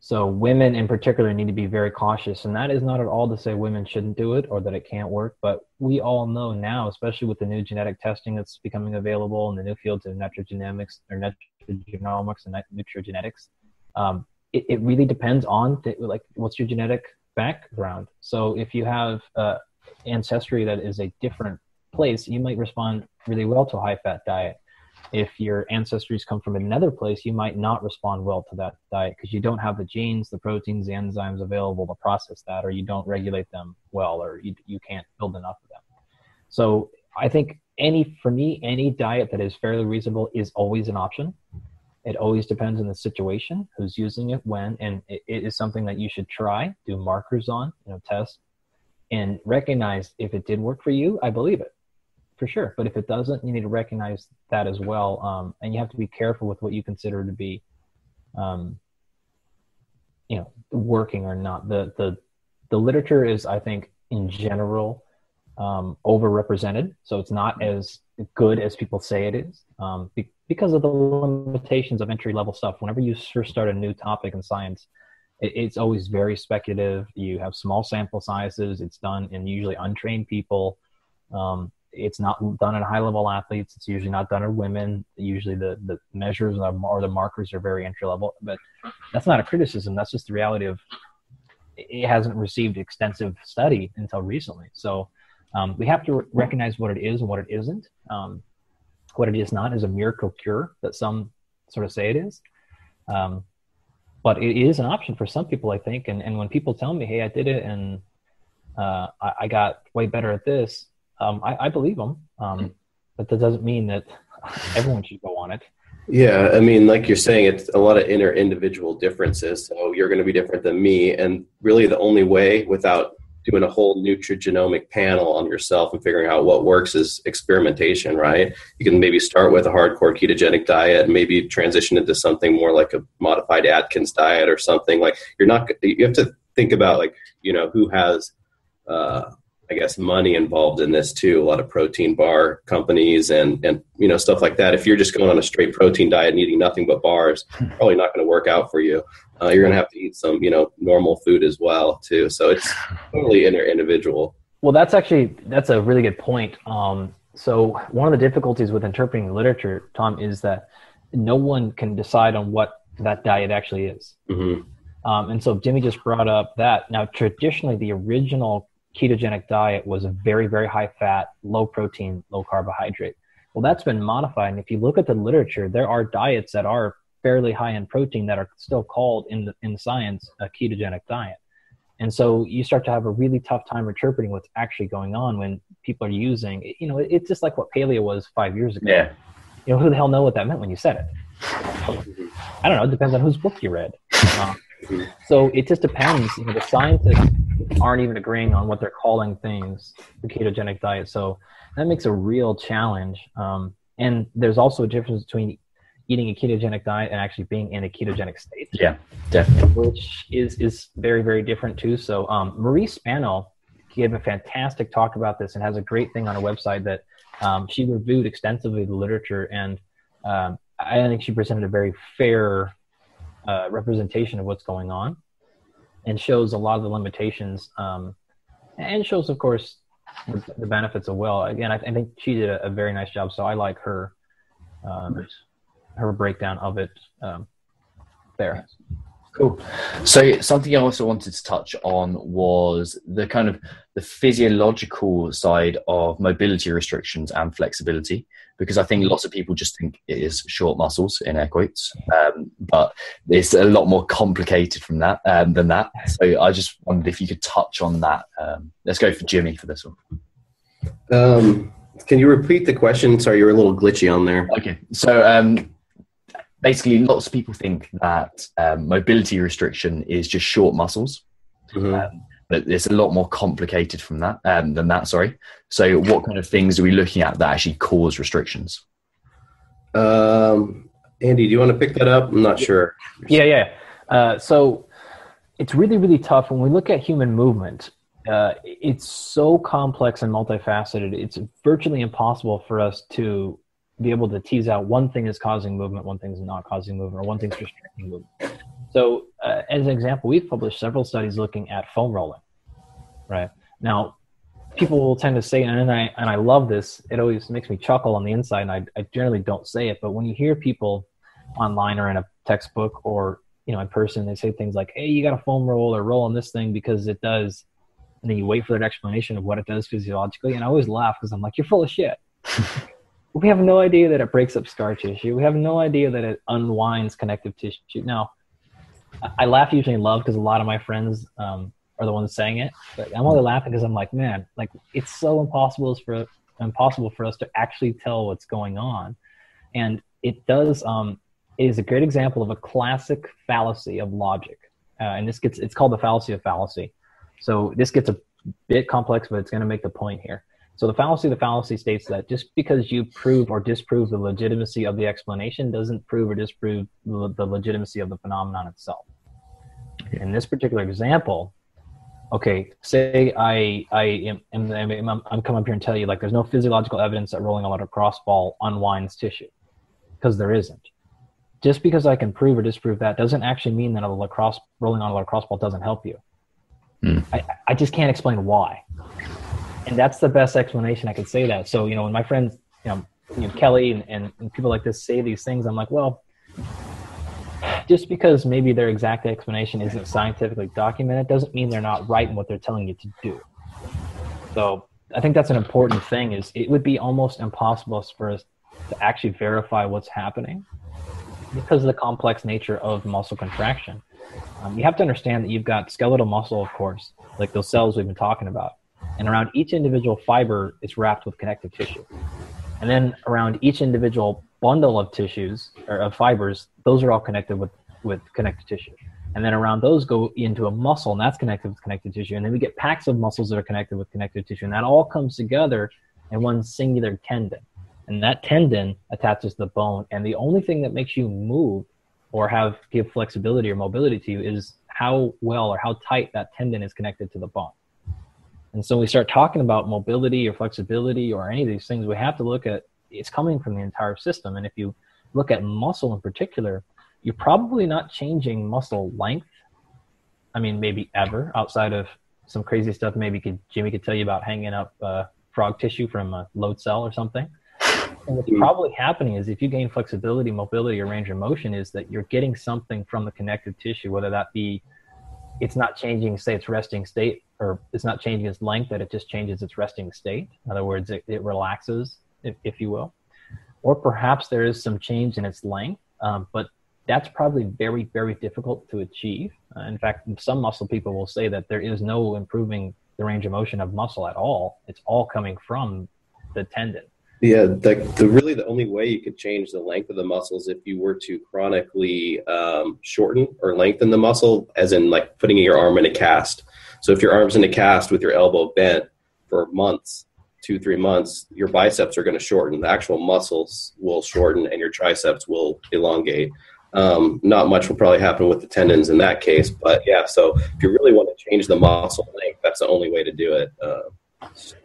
So women in particular need to be very cautious, and that is not at all to say women shouldn't do it or that it can't work. But we all know now, especially with the new genetic testing that's becoming available in the new fields of nutrigenomics or nutrigenomics and nutrigenetics, um, it, it, really depends on like what's your genetic background. So if you have uh, ancestry that is a different place, you might respond really well to a high fat diet if your ancestries come from another place, you might not respond well to that diet because you don't have the genes, the proteins, the enzymes available to process that, or you don't regulate them well, or you, you can't build enough of them. So I think any, for me, any diet that is fairly reasonable is always an option. It always depends on the situation, who's using it, when, and it, it is something that you should try, do markers on, you know, test, and recognize if it did work for you, I believe it for sure. But if it doesn't, you need to recognize that as well, um, and you have to be careful with what you consider to be, um, you know, working or not. The the the literature is, I think, in general, um, overrepresented, so it's not as good as people say it is. Um, because of the limitations of entry level stuff. Whenever you first start a new topic in science, it, it's always very speculative. You have small sample sizes. It's done in usually untrained people. Um, it's not done in high level athletes. It's usually not done in women. Usually the, the measures or the markers are very entry level, but that's not a criticism. That's just the reality of it hasn't received extensive study until recently. So um, we have to recognize what it is and what it isn't. Um, what it is not is a miracle cure that some sort of say it is. Um, but it is an option for some people, I think. And, and when people tell me, hey, I did it and uh, I, I, got way better at this, um, I, I, believe them. Um, hmm. but that doesn't mean that everyone should go on it. Yeah, I mean, like you're saying, it's a lot of inner individual differences. So you're going to be different than me, and really, the only way without doing a whole nutrigenomic panel on yourself and figuring out what works is experimentation, right? You can maybe start with a hardcore ketogenic diet and maybe transition into something more like a modified Atkins diet or something. Like you're not, you have to think about like, you know, who has uh, I guess money involved in this too. A lot of protein bar companies and and you know stuff like that. If you're just going on a straight protein diet and eating nothing but bars, probably not going to work out for you. Uh, you're going to have to eat some you know normal food as well too. So it's totally inter individual. Well, that's actually that's a really good point. Um, so one of the difficulties with interpreting literature, Tom, is that no one can decide on what that diet actually is. Mm-hmm. Um, and so Jimmy just brought up that. Now, traditionally, the original ketogenic diet was a very, very high fat, low protein, low carbohydrate. Well, that's been modified. And if you look at the literature, there are diets that are fairly high in protein that are still called in the, in science a ketogenic diet. And so you start to have a really tough time interpreting what's actually going on when people are using, you know, it's just like what paleo was five years ago. Yeah. You know, who the hell know what that meant when you said it? I don't know. It depends on whose book you read. Um, so it just depends. You know, the scientists aren't even agreeing on what they're calling things the ketogenic diet. So that makes a real challenge. Um, and there's also a difference between eating a ketogenic diet and actually being in a ketogenic state. Yeah, definitely. Which is is very very different too. So um, Marie Spano gave a fantastic talk about this and has a great thing on her website that um, she reviewed extensively the literature and um, I think she presented a very fair uh, representation of what's going on and shows a lot of the limitations um, and shows of course the, benefits as well again I, I think she did a, a, very nice job so i like her um, her breakdown of it um, there Cool. So something I also wanted to touch on was the kind of the physiological side of mobility restrictions and flexibility, because I think lots of people just think it is short muscles in air quotes, um, but it's a lot more complicated from that um, than that. So I just wondered if you could touch on that. Um, let's go for Jimmy for this one. Um, can you repeat the question? Sorry, you were a little glitchy on there. Okay, so um, basically, lots of people think that um, mobility restriction is just short muscles. Mm-hmm. Um, but it's a lot more complicated from that um, than that. Sorry. So, what kind of things are we looking at that actually cause restrictions? Um, Andy, do you want to pick that up? I'm not sure. Yeah, yeah. Uh, so, it's really, really tough when we look at human movement. Uh, it's so complex and multifaceted. It's virtually impossible for us to be able to tease out one thing is causing movement, one thing is not causing movement, or one thing's restricting movement. So, uh, as an example, we've published several studies looking at foam rolling. Right now, people will tend to say, and I and I love this. It always makes me chuckle on the inside, and I, I generally don't say it, but when you hear people online or in a textbook or you know in person, they say things like, "Hey, you got a foam roll or roll on this thing because it does," and then you wait for that explanation of what it does physiologically, and I always laugh because I'm like, "You're full of shit." we have no idea that it breaks up scar tissue. We have no idea that it unwinds connective tissue. Now, I laugh usually in love because a lot of my friends um, are the ones saying it, but I'm only laughing because I'm like, man, like it's so impossible for impossible for us to actually tell what's going on, and it does. Um, it is a great example of a classic fallacy of logic, uh, and this gets it's called the fallacy of fallacy. So this gets a bit complex, but it's going to make the point here. So the fallacy of the fallacy states that just because you prove or disprove the legitimacy of the explanation doesn't prove or disprove the legitimacy of the phenomenon itself. In this particular example, okay, say I I am, am, am I'm, I'm coming up here and tell you like there's no physiological evidence that rolling a lacrosse ball unwinds tissue. because there isn't. Just because I can prove or disprove that doesn't actually mean that a lacrosse rolling on a lacrosse ball doesn't help you. Hmm. I, I just can't explain why. And that's the best explanation I could say that. So, you know, when my friends, you know, you know Kelly and, and, and people like this say these things, I'm like, well, just because maybe their exact explanation isn't scientifically documented doesn't mean they're not right in what they're telling you to do. So I think that's an important thing is it would be almost impossible for us to actually verify what's happening because of the complex nature of muscle contraction. Um, you have to understand that you've got skeletal muscle, of course, like those cells we've been talking about. And around each individual fiber is wrapped with connective tissue. And then around each individual bundle of tissues or of fibers, those are all connected with, with connective tissue. And then around those go into a muscle, and that's connected with connective tissue. And then we get packs of muscles that are connected with connective tissue. And that all comes together in one singular tendon. And that tendon attaches to the bone. And the only thing that makes you move or have give flexibility or mobility to you is how well or how tight that tendon is connected to the bone. And so we start talking about mobility or flexibility or any of these things, we have to look at it's coming from the entire system. And if you look at muscle in particular, you're probably not changing muscle length. I mean, maybe ever outside of some crazy stuff. Maybe could, Jimmy could tell you about hanging up uh, frog tissue from a load cell or something. And what's probably happening is if you gain flexibility, mobility, or range of motion, is that you're getting something from the connective tissue, whether that be it's not changing, say, its resting state, or it's not changing its length, that it just changes its resting state. In other words, it, it relaxes, if, if you will. Or perhaps there is some change in its length, um, but that's probably very, very difficult to achieve. Uh, in fact, some muscle people will say that there is no improving the range of motion of muscle at all. It's all coming from the tendon. Yeah, the, the really the only way you could change the length of the muscles if you were to chronically um, shorten or lengthen the muscle, as in like putting your arm in a cast. So if your arm's in a cast with your elbow bent for months, two three months, your biceps are going to shorten. The actual muscles will shorten, and your triceps will elongate. Um, not much will probably happen with the tendons in that case, but yeah. So if you really want to change the muscle length, that's the only way to do it. Uh,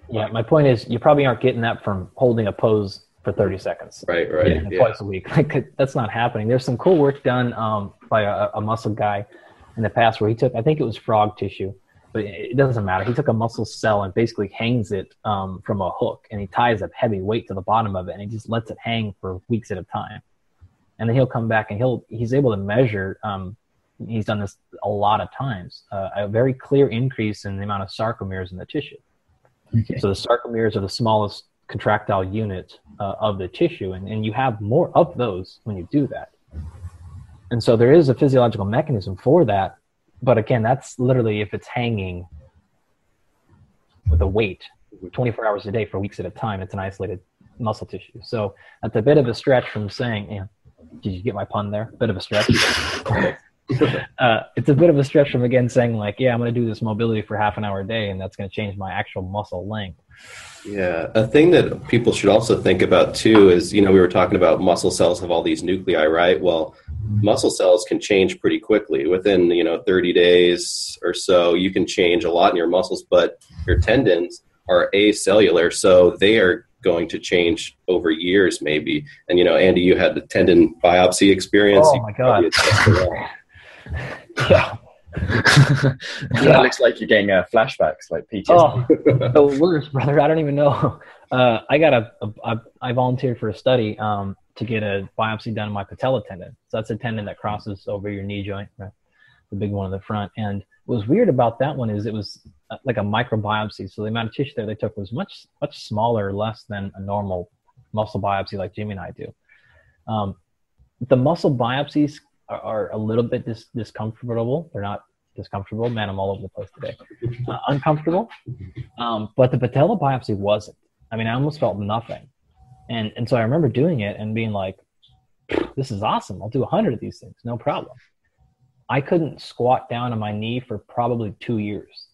Yeah, my point is you probably aren't getting that from holding a pose for 30 seconds. right, right. Yeah. twice a week. Like that's not happening. There's some cool work done um, by a, a muscle guy in the past where he took, I think it was frog tissue, but it it doesn't matter. He took a muscle cell and basically hangs it um, from a hook, and he ties a heavy weight to the bottom of it, and he just lets it hang for weeks at a time. And then he'll come back and he'll he's able to measure. Um, he's done this a lot of times. Uh, a very clear increase in the amount of sarcomeres in the tissue. Okay. So the sarcomeres are the smallest contractile unit uh, of the tissue, and, and you have more of those when you do that. And so there is a physiological mechanism for that, but again, that's literally if it's hanging with a weight 24 hours a day for weeks at a time, it's an isolated muscle tissue. So that's a bit of a stretch from saying, know, did you get my pun there? Bit of a stretch. uh, it's a bit of a stretch from again saying like, yeah, I'm going to do this mobility for half an hour a day, and that's going to change my actual muscle length. Yeah, a thing that people should also think about too is, you know, we were talking about muscle cells have all these nuclei, right? Well, muscle cells can change pretty quickly within, you know, 30 days or so. You can change a lot in your muscles, but your tendons are acellular, so they are going to change over years, maybe. And you know, Andy, you had the tendon biopsy experience. Oh my God. That. Yeah. that looks like you're getting uh, flashbacks, like PTSD. Oh, the worst, brother. I don't even know. Uh, I got a, a, a, I volunteered for a study um, to get a biopsy done in my patella tendon. So that's a tendon that crosses over your knee joint, right? the big one in the front. And what was weird about that one is it was uh, like a microbiopsy. So the amount of tissue that they took was much, much smaller, less than a normal muscle biopsy like Jimmy and I do. Um, the muscle biopsies are, are a little bit dis- discomfortable. They're not discomfortable. Man, I'm all over the place today. Uh, uncomfortable. Um, but the patella biopsy wasn't. I mean, I almost felt nothing. And, and so I remember doing it and being like, this is awesome. I'll do 100 of these things, no problem. I couldn't squat down on my knee for probably two years.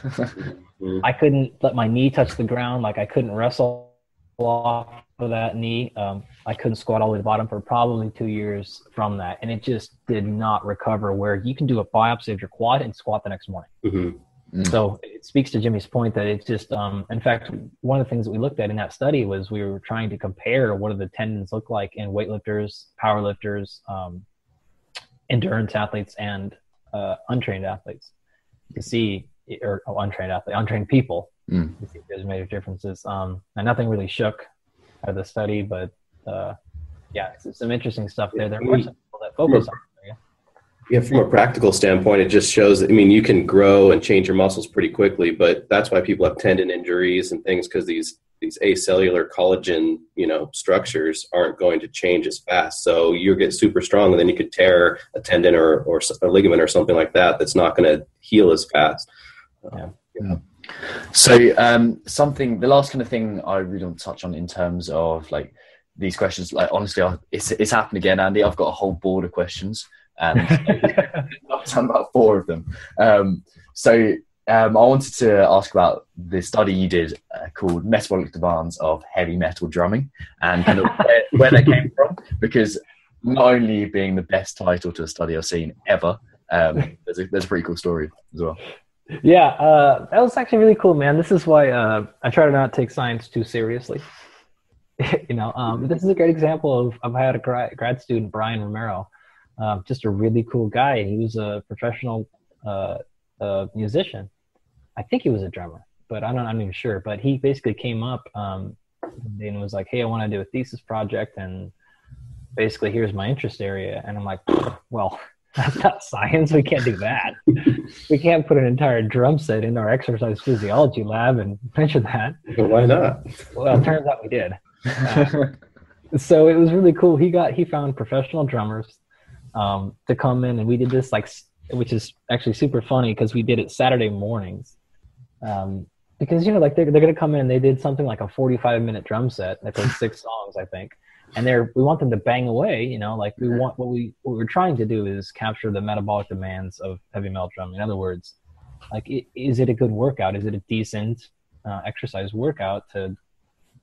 I couldn't let my knee touch the ground. Like I couldn't wrestle off of that knee. Um, I couldn't squat all the way to the bottom for probably two years from that. And it just did not recover where you can do a biopsy of your quad and squat the next morning. Mhm. Mm. So it speaks to Jimmy's point that it's just, um, in fact, one of the things that we looked at in that study was we were trying to compare what do the tendons look like in weightlifters, powerlifters, um, endurance athletes, and uh, untrained athletes to see, or oh, untrained athlete, untrained people mm. to see if there's major differences. Um, and nothing really shook out of the study, but uh, yeah, some interesting stuff there. There are some people that focus on yeah, from a practical standpoint, it just shows. I mean, you can grow and change your muscles pretty quickly, but that's why people have tendon injuries and things because these these acellular collagen, you know, structures aren't going to change as fast. So you get super strong, and then you could tear a tendon or or a ligament or something like that. That's not going to heal as fast. Yeah. yeah. So um, something, the last kind of thing I really want to touch on in terms of like these questions, like honestly, I, it's it's happened again, Andy. I've got a whole board of questions and I've done about four of them. Um, so um, I wanted to ask about the study you did uh, called Metabolic Demands of Heavy Metal Drumming and kind of where, where that came from, because not only being the best title to a study I've seen ever, um, there's, a, there's a pretty cool story as well. Yeah, uh, that was actually really cool, man. This is why uh, I try to not take science too seriously. you know, um, this is a great example of I've had a grad student, Brian Romero, um, just a really cool guy. He was a professional uh, uh, musician. I think he was a drummer, but I'm not, I'm not even sure. But he basically came up um, and was like, "Hey, I want to do a thesis project, and basically here's my interest area." And I'm like, "Well, that's not science. We can't do that. we can't put an entire drum set in our exercise physiology lab and measure that." why not? Well, it turns out we did. Uh, so it was really cool. He got he found professional drummers um, to come in, and we did this like, which is actually super funny because we did it Saturday mornings. Um, because you know, like they're they're gonna come in, and they did something like a forty-five minute drum set They played six songs, I think, and they're we want them to bang away. You know, like we want what we what we're trying to do is capture the metabolic demands of heavy metal drum. In other words, like is it a good workout? Is it a decent uh, exercise workout to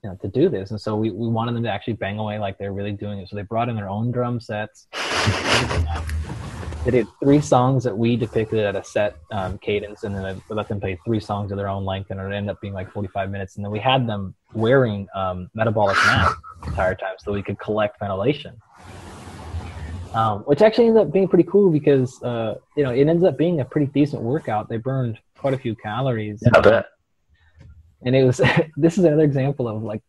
you know, to do this. And so we, we wanted them to actually bang away like they're really doing it. So they brought in their own drum sets. they did three songs that we depicted at a set um, cadence, and then we let them play three songs of their own length, and it ended up being like 45 minutes. And then we had them wearing um, metabolic masks entire time so we could collect ventilation. Um, which actually ended up being pretty cool because uh, you know it ends up being a pretty decent workout. They burned quite a few calories. Yeah, I bet and it was this is another example of like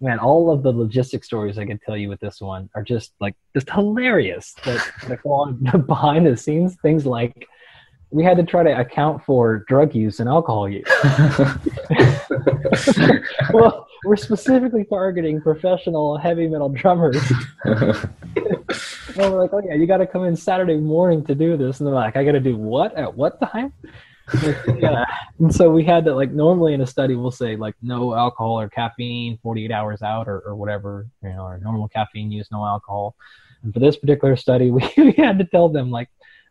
man all of the logistic stories i can tell you with this one are just like just hilarious that, that go on behind the scenes things like we had to try to account for drug use and alcohol use. well, we're specifically targeting professional heavy metal drummers. well, we're like, oh yeah, you got to come in Saturday morning to do this, and they're like, I got to do what at what time? yeah. And so we had to like normally in a study we'll say like no alcohol or caffeine 48 hours out or, or whatever, you know, or normal caffeine use, no alcohol. And for this particular study, we, we had to tell them like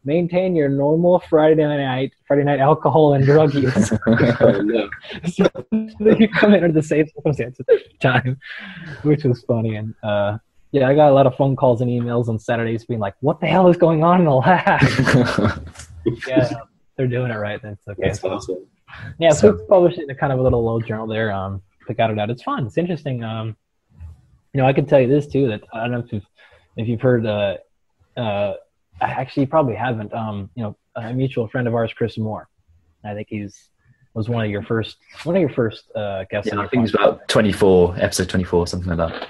maintain your normal Friday night Friday night alcohol and drug use. oh, no. so you come in under the same circumstances time, which was funny. And uh, yeah, I got a lot of phone calls and emails on Saturdays being like, "What the hell is going on in the lab?" yeah, they're doing it right, that's okay. That's awesome. Yeah, so, so we published in a kind of a little low journal there. Um, pick out it out. It's fun. It's interesting. Um, you know, I can tell you this too that I don't know if you've, if you've heard. Uh, uh, actually, you probably haven't. Um, you know, a mutual friend of ours, Chris Moore. I think he's was one of your first one of your first uh, guests. Yeah, I think he's about twenty four, episode twenty four, something like that.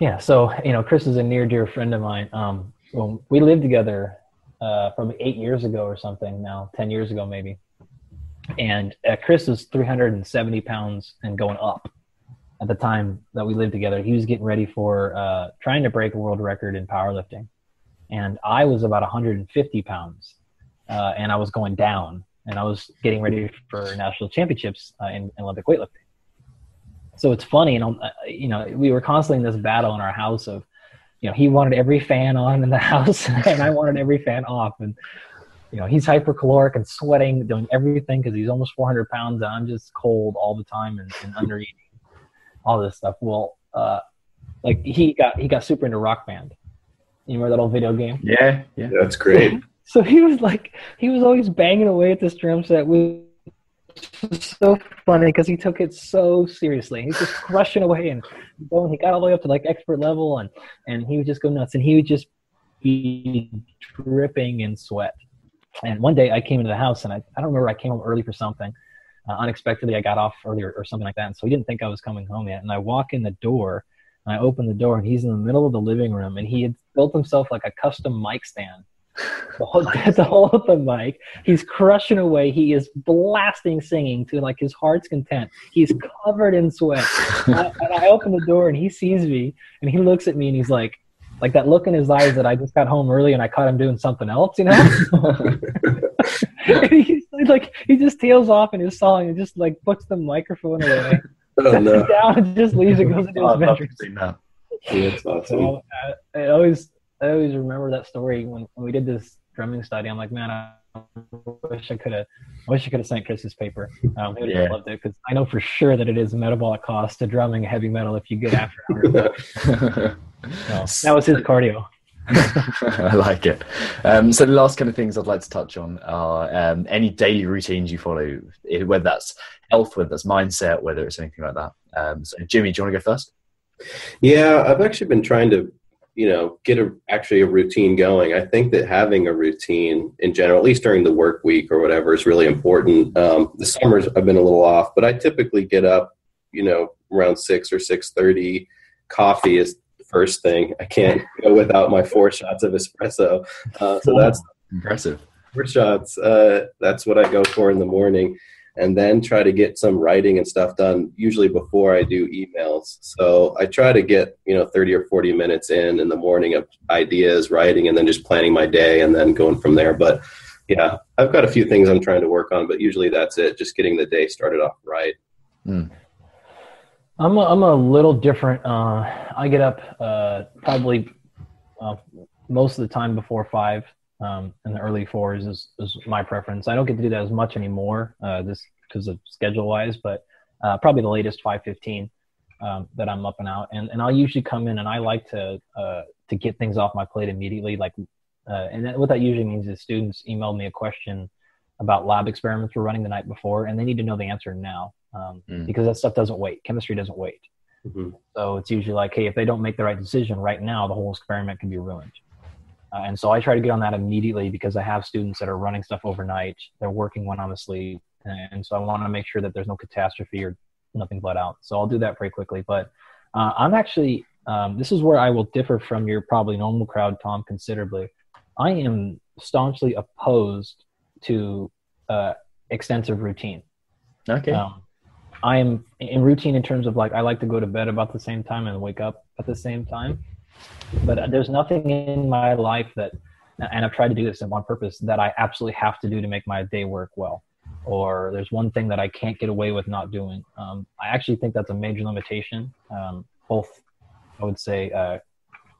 Yeah, so you know, Chris is a near dear friend of mine. Um, well, we lived together uh, probably eight years ago or something now, 10 years ago maybe. And uh, Chris was 370 pounds and going up at the time that we lived together. He was getting ready for uh, trying to break a world record in powerlifting. And I was about 150 pounds uh, and I was going down and I was getting ready for national championships uh, in, in Olympic weightlifting. So it's funny, you know, uh, you know, we were constantly in this battle in our house of, you know, he wanted every fan on in the house and I wanted every fan off. And, you know, he's hypercaloric and sweating, doing everything because he's almost 400 pounds and I'm just cold all the time and, and under eating, all this stuff. Well, uh, like he got, he got super into rock band. You remember that old video game? Yeah. Yeah. That's great. so he was like, he was always banging away at this drum set with so funny because he took it so seriously. He's just crushing away and going. He got all the way up to like expert level, and and he would just go nuts. And he would just be dripping in sweat. And one day I came into the house, and I, I don't remember. I came home early for something. Uh, unexpectedly, I got off earlier or something like that, and so he didn't think I was coming home yet. And I walk in the door, and I open the door, and he's in the middle of the living room, and he had built himself like a custom mic stand to hold, to hold the mic. He's crushing away. He is blasting singing to like his heart's content. He's covered in sweat. and, I, and I open the door and he sees me and he looks at me and he's like, like that look in his eyes that I just got home early and I caught him doing something else, you know? he's like he just tails off in his song and just like puts the microphone away. Oh no! down and just leaves and goes into Oh, his love bedroom. that. Yeah, it's awesome. So I, I always, I always remember that story when, when we did this drumming study. I'm like, man, I wish I could have, I wish I could have sent Chris's paper. Um, he would have Yeah. loved it because I know for sure that it is a metabolic cost to drumming heavy metal if you get after it. So that was his cardio. I like it. Um, so the last kind of things I'd like to touch on are um, any daily routines you follow, whether that's health, whether that's mindset, whether it's anything like that. Um, so Jimmy, do you want to go first? Yeah, I've actually been trying to, you know, get a actually a routine going. I think that having a routine in general, at least during the work week or whatever, is really important. Um, the summers I've been a little off, but I typically get up, you know, around six or six thirty. Coffee is the first thing. I can't go without my four shots of espresso. Uh, so that's Impressive. four shots. Uh, that's what I go for in the morning, and then try to get some writing and stuff done. Usually before I do emails. So I try to get you know thirty or forty minutes in in the morning of ideas, writing, and then just planning my day, and then going from there. But yeah, I've got a few things I'm trying to work on, but usually that's it. Just getting the day started off right. I'm a, I'm a little different. Uh, I get up uh, probably uh, most of the time before five. Um, in the early fours is, is my preference. I don't get to do that as much anymore, uh, just because of schedule wise. But uh, probably the latest five fifteen um, that I'm up and out. And and I'll usually come in and I like to uh, to get things off my plate immediately. Like, uh, and that, what that usually means is students emailed me a question about lab experiments we're running the night before, and they need to know the answer now um, Mm. because that stuff doesn't wait. Chemistry doesn't wait. Mhm. So it's usually like, hey, if they don't make the right decision right now, the whole experiment can be ruined. Uh, and so I try to get on that immediately because I have students that are running stuff overnight. They're working when I'm asleep. And so I want to make sure that there's no catastrophe or nothing bled out. So I'll do that very quickly. But uh, I'm actually, um, this is where I will differ from your probably normal crowd, Tom, considerably. I am staunchly opposed to uh, extensive routine. Okay. Um, I am in routine in terms of like I like to go to bed about the same time and wake up at the same time. But uh, there's nothing in my life that, and I've tried to do this on purpose, that I absolutely have to do to make my day work well. Or there's one thing that I can't get away with not doing. Um, I actually think that's a major limitation, um, both, I would say, uh,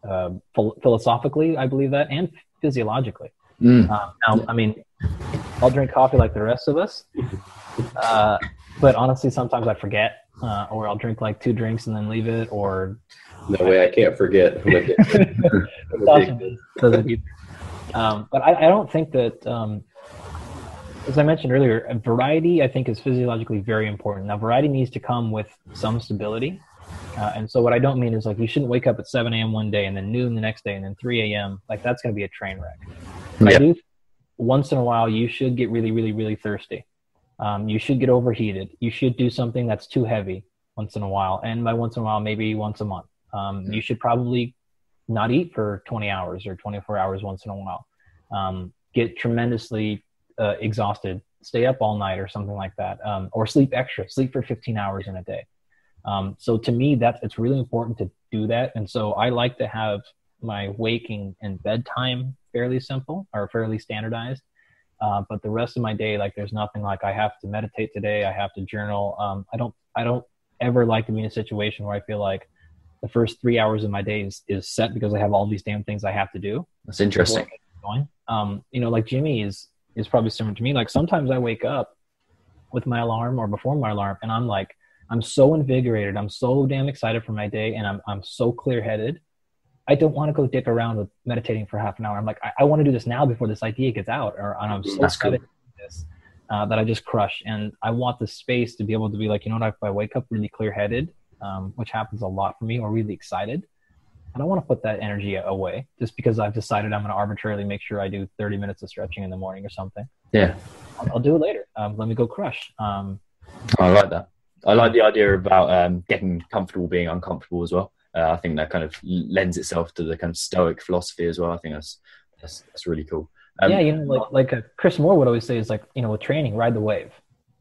uh, phil- philosophically, I believe that, and physiologically. Mm. Um, now, I mean, I'll drink coffee like the rest of us, uh, but honestly, sometimes I forget, uh, or I'll drink like two drinks and then leave it, or No way, I can't forget. I'm a- I'm a big- doesn't either. Um, but I, I don't think that, um, as I mentioned earlier, variety I think is physiologically very important. Now, variety needs to come with some stability. Uh, and so, what I don't mean is like you shouldn't wake up at 7 a.m. one day and then noon the next day and then 3 a.m. Like that's going to be a train wreck. I Yeah. do once in a while you should get really, really, really thirsty. Um, you should get overheated. You should do something that's too heavy once in a while, and by once in a while, maybe once a month. Um, You should probably not eat for 20 hours or 24 hours once in a while. Um, get tremendously uh, exhausted, stay up all night or something like that, um, or sleep extra, sleep for 15 hours in a day. Um, so to me, that's it's really important to do that, and so I like to have my waking and bedtime fairly simple or fairly standardized. Uh, but the rest of my day, like there's nothing like I have to meditate today. I have to journal. Um, I don't. I don't ever like to be in a situation where I feel like the first three hours of my day is, is set because I have all these damn things I have to do. That's interesting. Going. Um, you know, like Jimmy is is probably similar to me. Like sometimes I wake up with my alarm or before my alarm, and I'm like, I'm so invigorated. I'm so damn excited for my day, and I'm I'm so clear headed. I don't want to go dick around with meditating for half an hour. I'm like, I, I want to do this now before this idea gets out, or and I'm so That's excited this. uh, that I just crush, and I want the space to be able to be like, you know what, if I wake up really clear headed, um, which happens a lot for me, or really excited, I don't want to put that energy away just because I've decided I'm going to arbitrarily make sure I do 30 minutes of stretching in the morning or something. Yeah, I'll, I'll do it later. Um, let me go crush. Um, I like that. I like the idea about um, getting comfortable being uncomfortable as well. Uh, I think that kind of lends itself to the kind of stoic philosophy as well. I think that's that's, that's really cool. Um, yeah, you know, like like uh, Chris Moore would always say is like, you know, with training, ride the wave.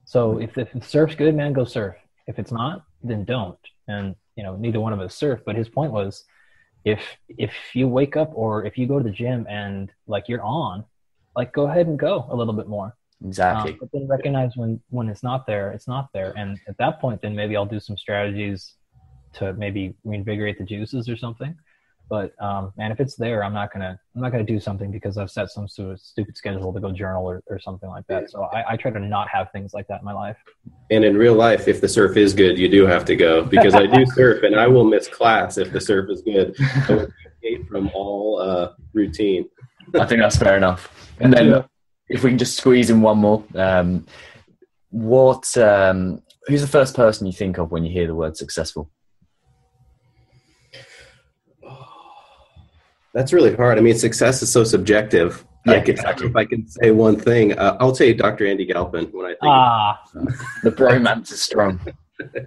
So if, if the surf's good, man, go surf. If it's not, then don't. And you know, neither one of us surf. But his point was, if if you wake up or if you go to the gym and like you're on, like go ahead and go a little bit more. Exactly. Um, but then recognize when when it's not there, it's not there. And at that point, then maybe I'll do some strategies to maybe reinvigorate the juices or something. But um, man, if it's there, I'm not gonna I'm not gonna do something because I've set some sort of stupid schedule to go journal or, or something like that. So I, I try to not have things like that in my life. And in real life, if the surf is good, you do have to go because I do surf and I will miss class if the surf is good. I will from all uh, routine. I think that's fair enough. And then if we can just squeeze in one more, um, what um, who's the first person you think of when you hear the word successful? That's really hard. I mean, success is so subjective. Yeah, I can, exactly. If I can say one thing, uh, I'll say Dr. Andy Galpin when I think. Ah, the bromance is strong.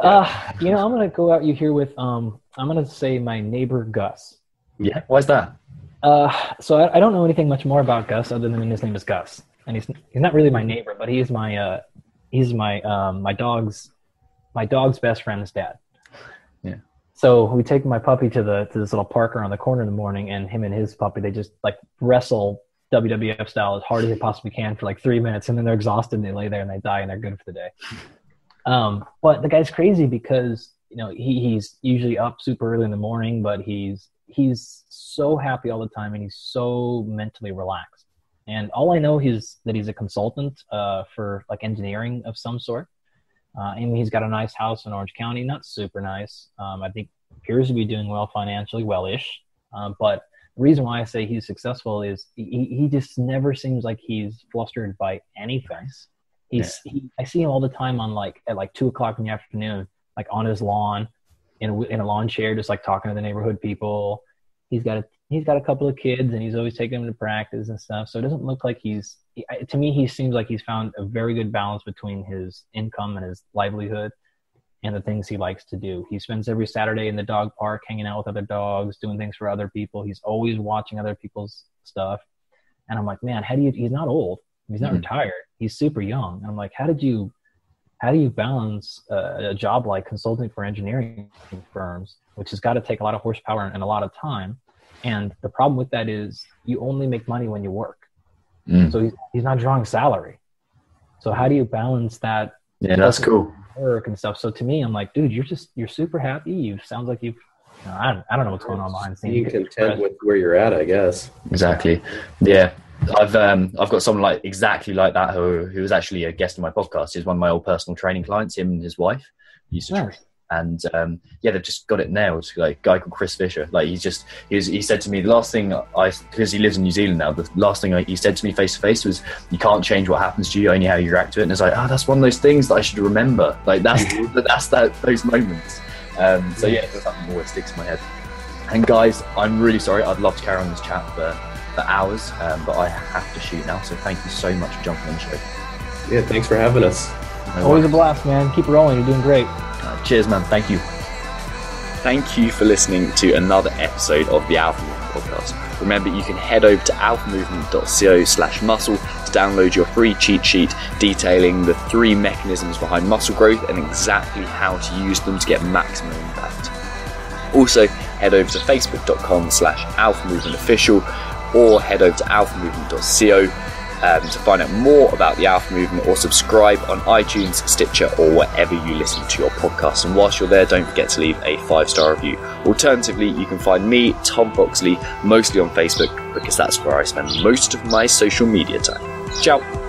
uh, you know, I'm gonna go out you here with um, I'm gonna say my neighbor Gus. Yeah, why's that? Uh, so I, I don't know anything much more about Gus other than his name is Gus, and he's he's not really my neighbor, but he is my uh, he's my um, my dog's my dog's best friend's dad. So we take my puppy to the to this little park around the corner in the morning, and him and his puppy they just like wrestle WWF style as hard as they possibly can for like three minutes, and then they're exhausted and they lay there and they die and they're good for the day. Um, but the guy's crazy because you know he, he's usually up super early in the morning, but he's he's so happy all the time and he's so mentally relaxed. And all I know is that he's a consultant uh, for like engineering of some sort. Uh, and he's got a nice house in Orange County, not super nice. Um, I think appears to be doing well financially, well-ish. Um, but the reason why I say he's successful is he, he just never seems like he's flustered by anything. He's yeah. he, I see him all the time on like at like two o'clock in the afternoon, like on his lawn, in a, in a lawn chair, just like talking to the neighborhood people. He's got a he's got a couple of kids, and he's always taking them to practice and stuff. So it doesn't look like he's he, to me. He seems like he's found a very good balance between his income and his livelihood, and the things he likes to do. He spends every Saturday in the dog park, hanging out with other dogs, doing things for other people. He's always watching other people's stuff, and I'm like, man, how do you? He's not old. He's not mm-hmm. retired. He's super young. And I'm like, how did you how do you balance uh, a job like consulting for engineering firms, which has got to take a lot of horsepower and a lot of time? And the problem with that is you only make money when you work. Mm. So he's, he's not drawing salary. So how do you balance that? Yeah, that's cool. Work and stuff. So to me, I'm like, dude, you're just you're super happy. You sounds like you've. You know, I, don't, I don't know what's going on behind the scenes. Being content with where you're at, I guess. Exactly. Yeah. I've um, I've got someone like exactly like that who who was actually a guest on my podcast. He's one of my old personal training clients. Him and his wife used to, nice. And um, yeah, they've just got it nailed. Like a guy called Chris Fisher. Like he's just he, was, he said to me the last thing I because he lives in New Zealand now. The last thing I, he said to me face to face was, "You can't change what happens to you, only how you react to it." And it's like, oh, that's one of those things that I should remember. Like that's that's that those moments. Um, so yeah, that always sticks in my head. And guys, I'm really sorry. I'd love to carry on this chat, but for hours, um, but I have to shoot now. So thank you so much for jumping on the show. Yeah, thanks for having us. No Always a blast, man. Keep rolling. You're doing great. Uh, cheers, man. Thank you. Thank you for listening to another episode of the Alpha Movement Podcast. Remember, you can head over to alphamovement.co slash muscle to download your free cheat sheet detailing the three mechanisms behind muscle growth and exactly how to use them to get maximum impact. Also, head over to facebook.com slash alphamovementofficial or head over to alphamovement.co um, to find out more about the Alpha Movement or subscribe on iTunes, Stitcher, or wherever you listen to your podcast. And whilst you're there, don't forget to leave a five star review. Alternatively, you can find me, Tom Foxley, mostly on Facebook because that's where I spend most of my social media time. Ciao.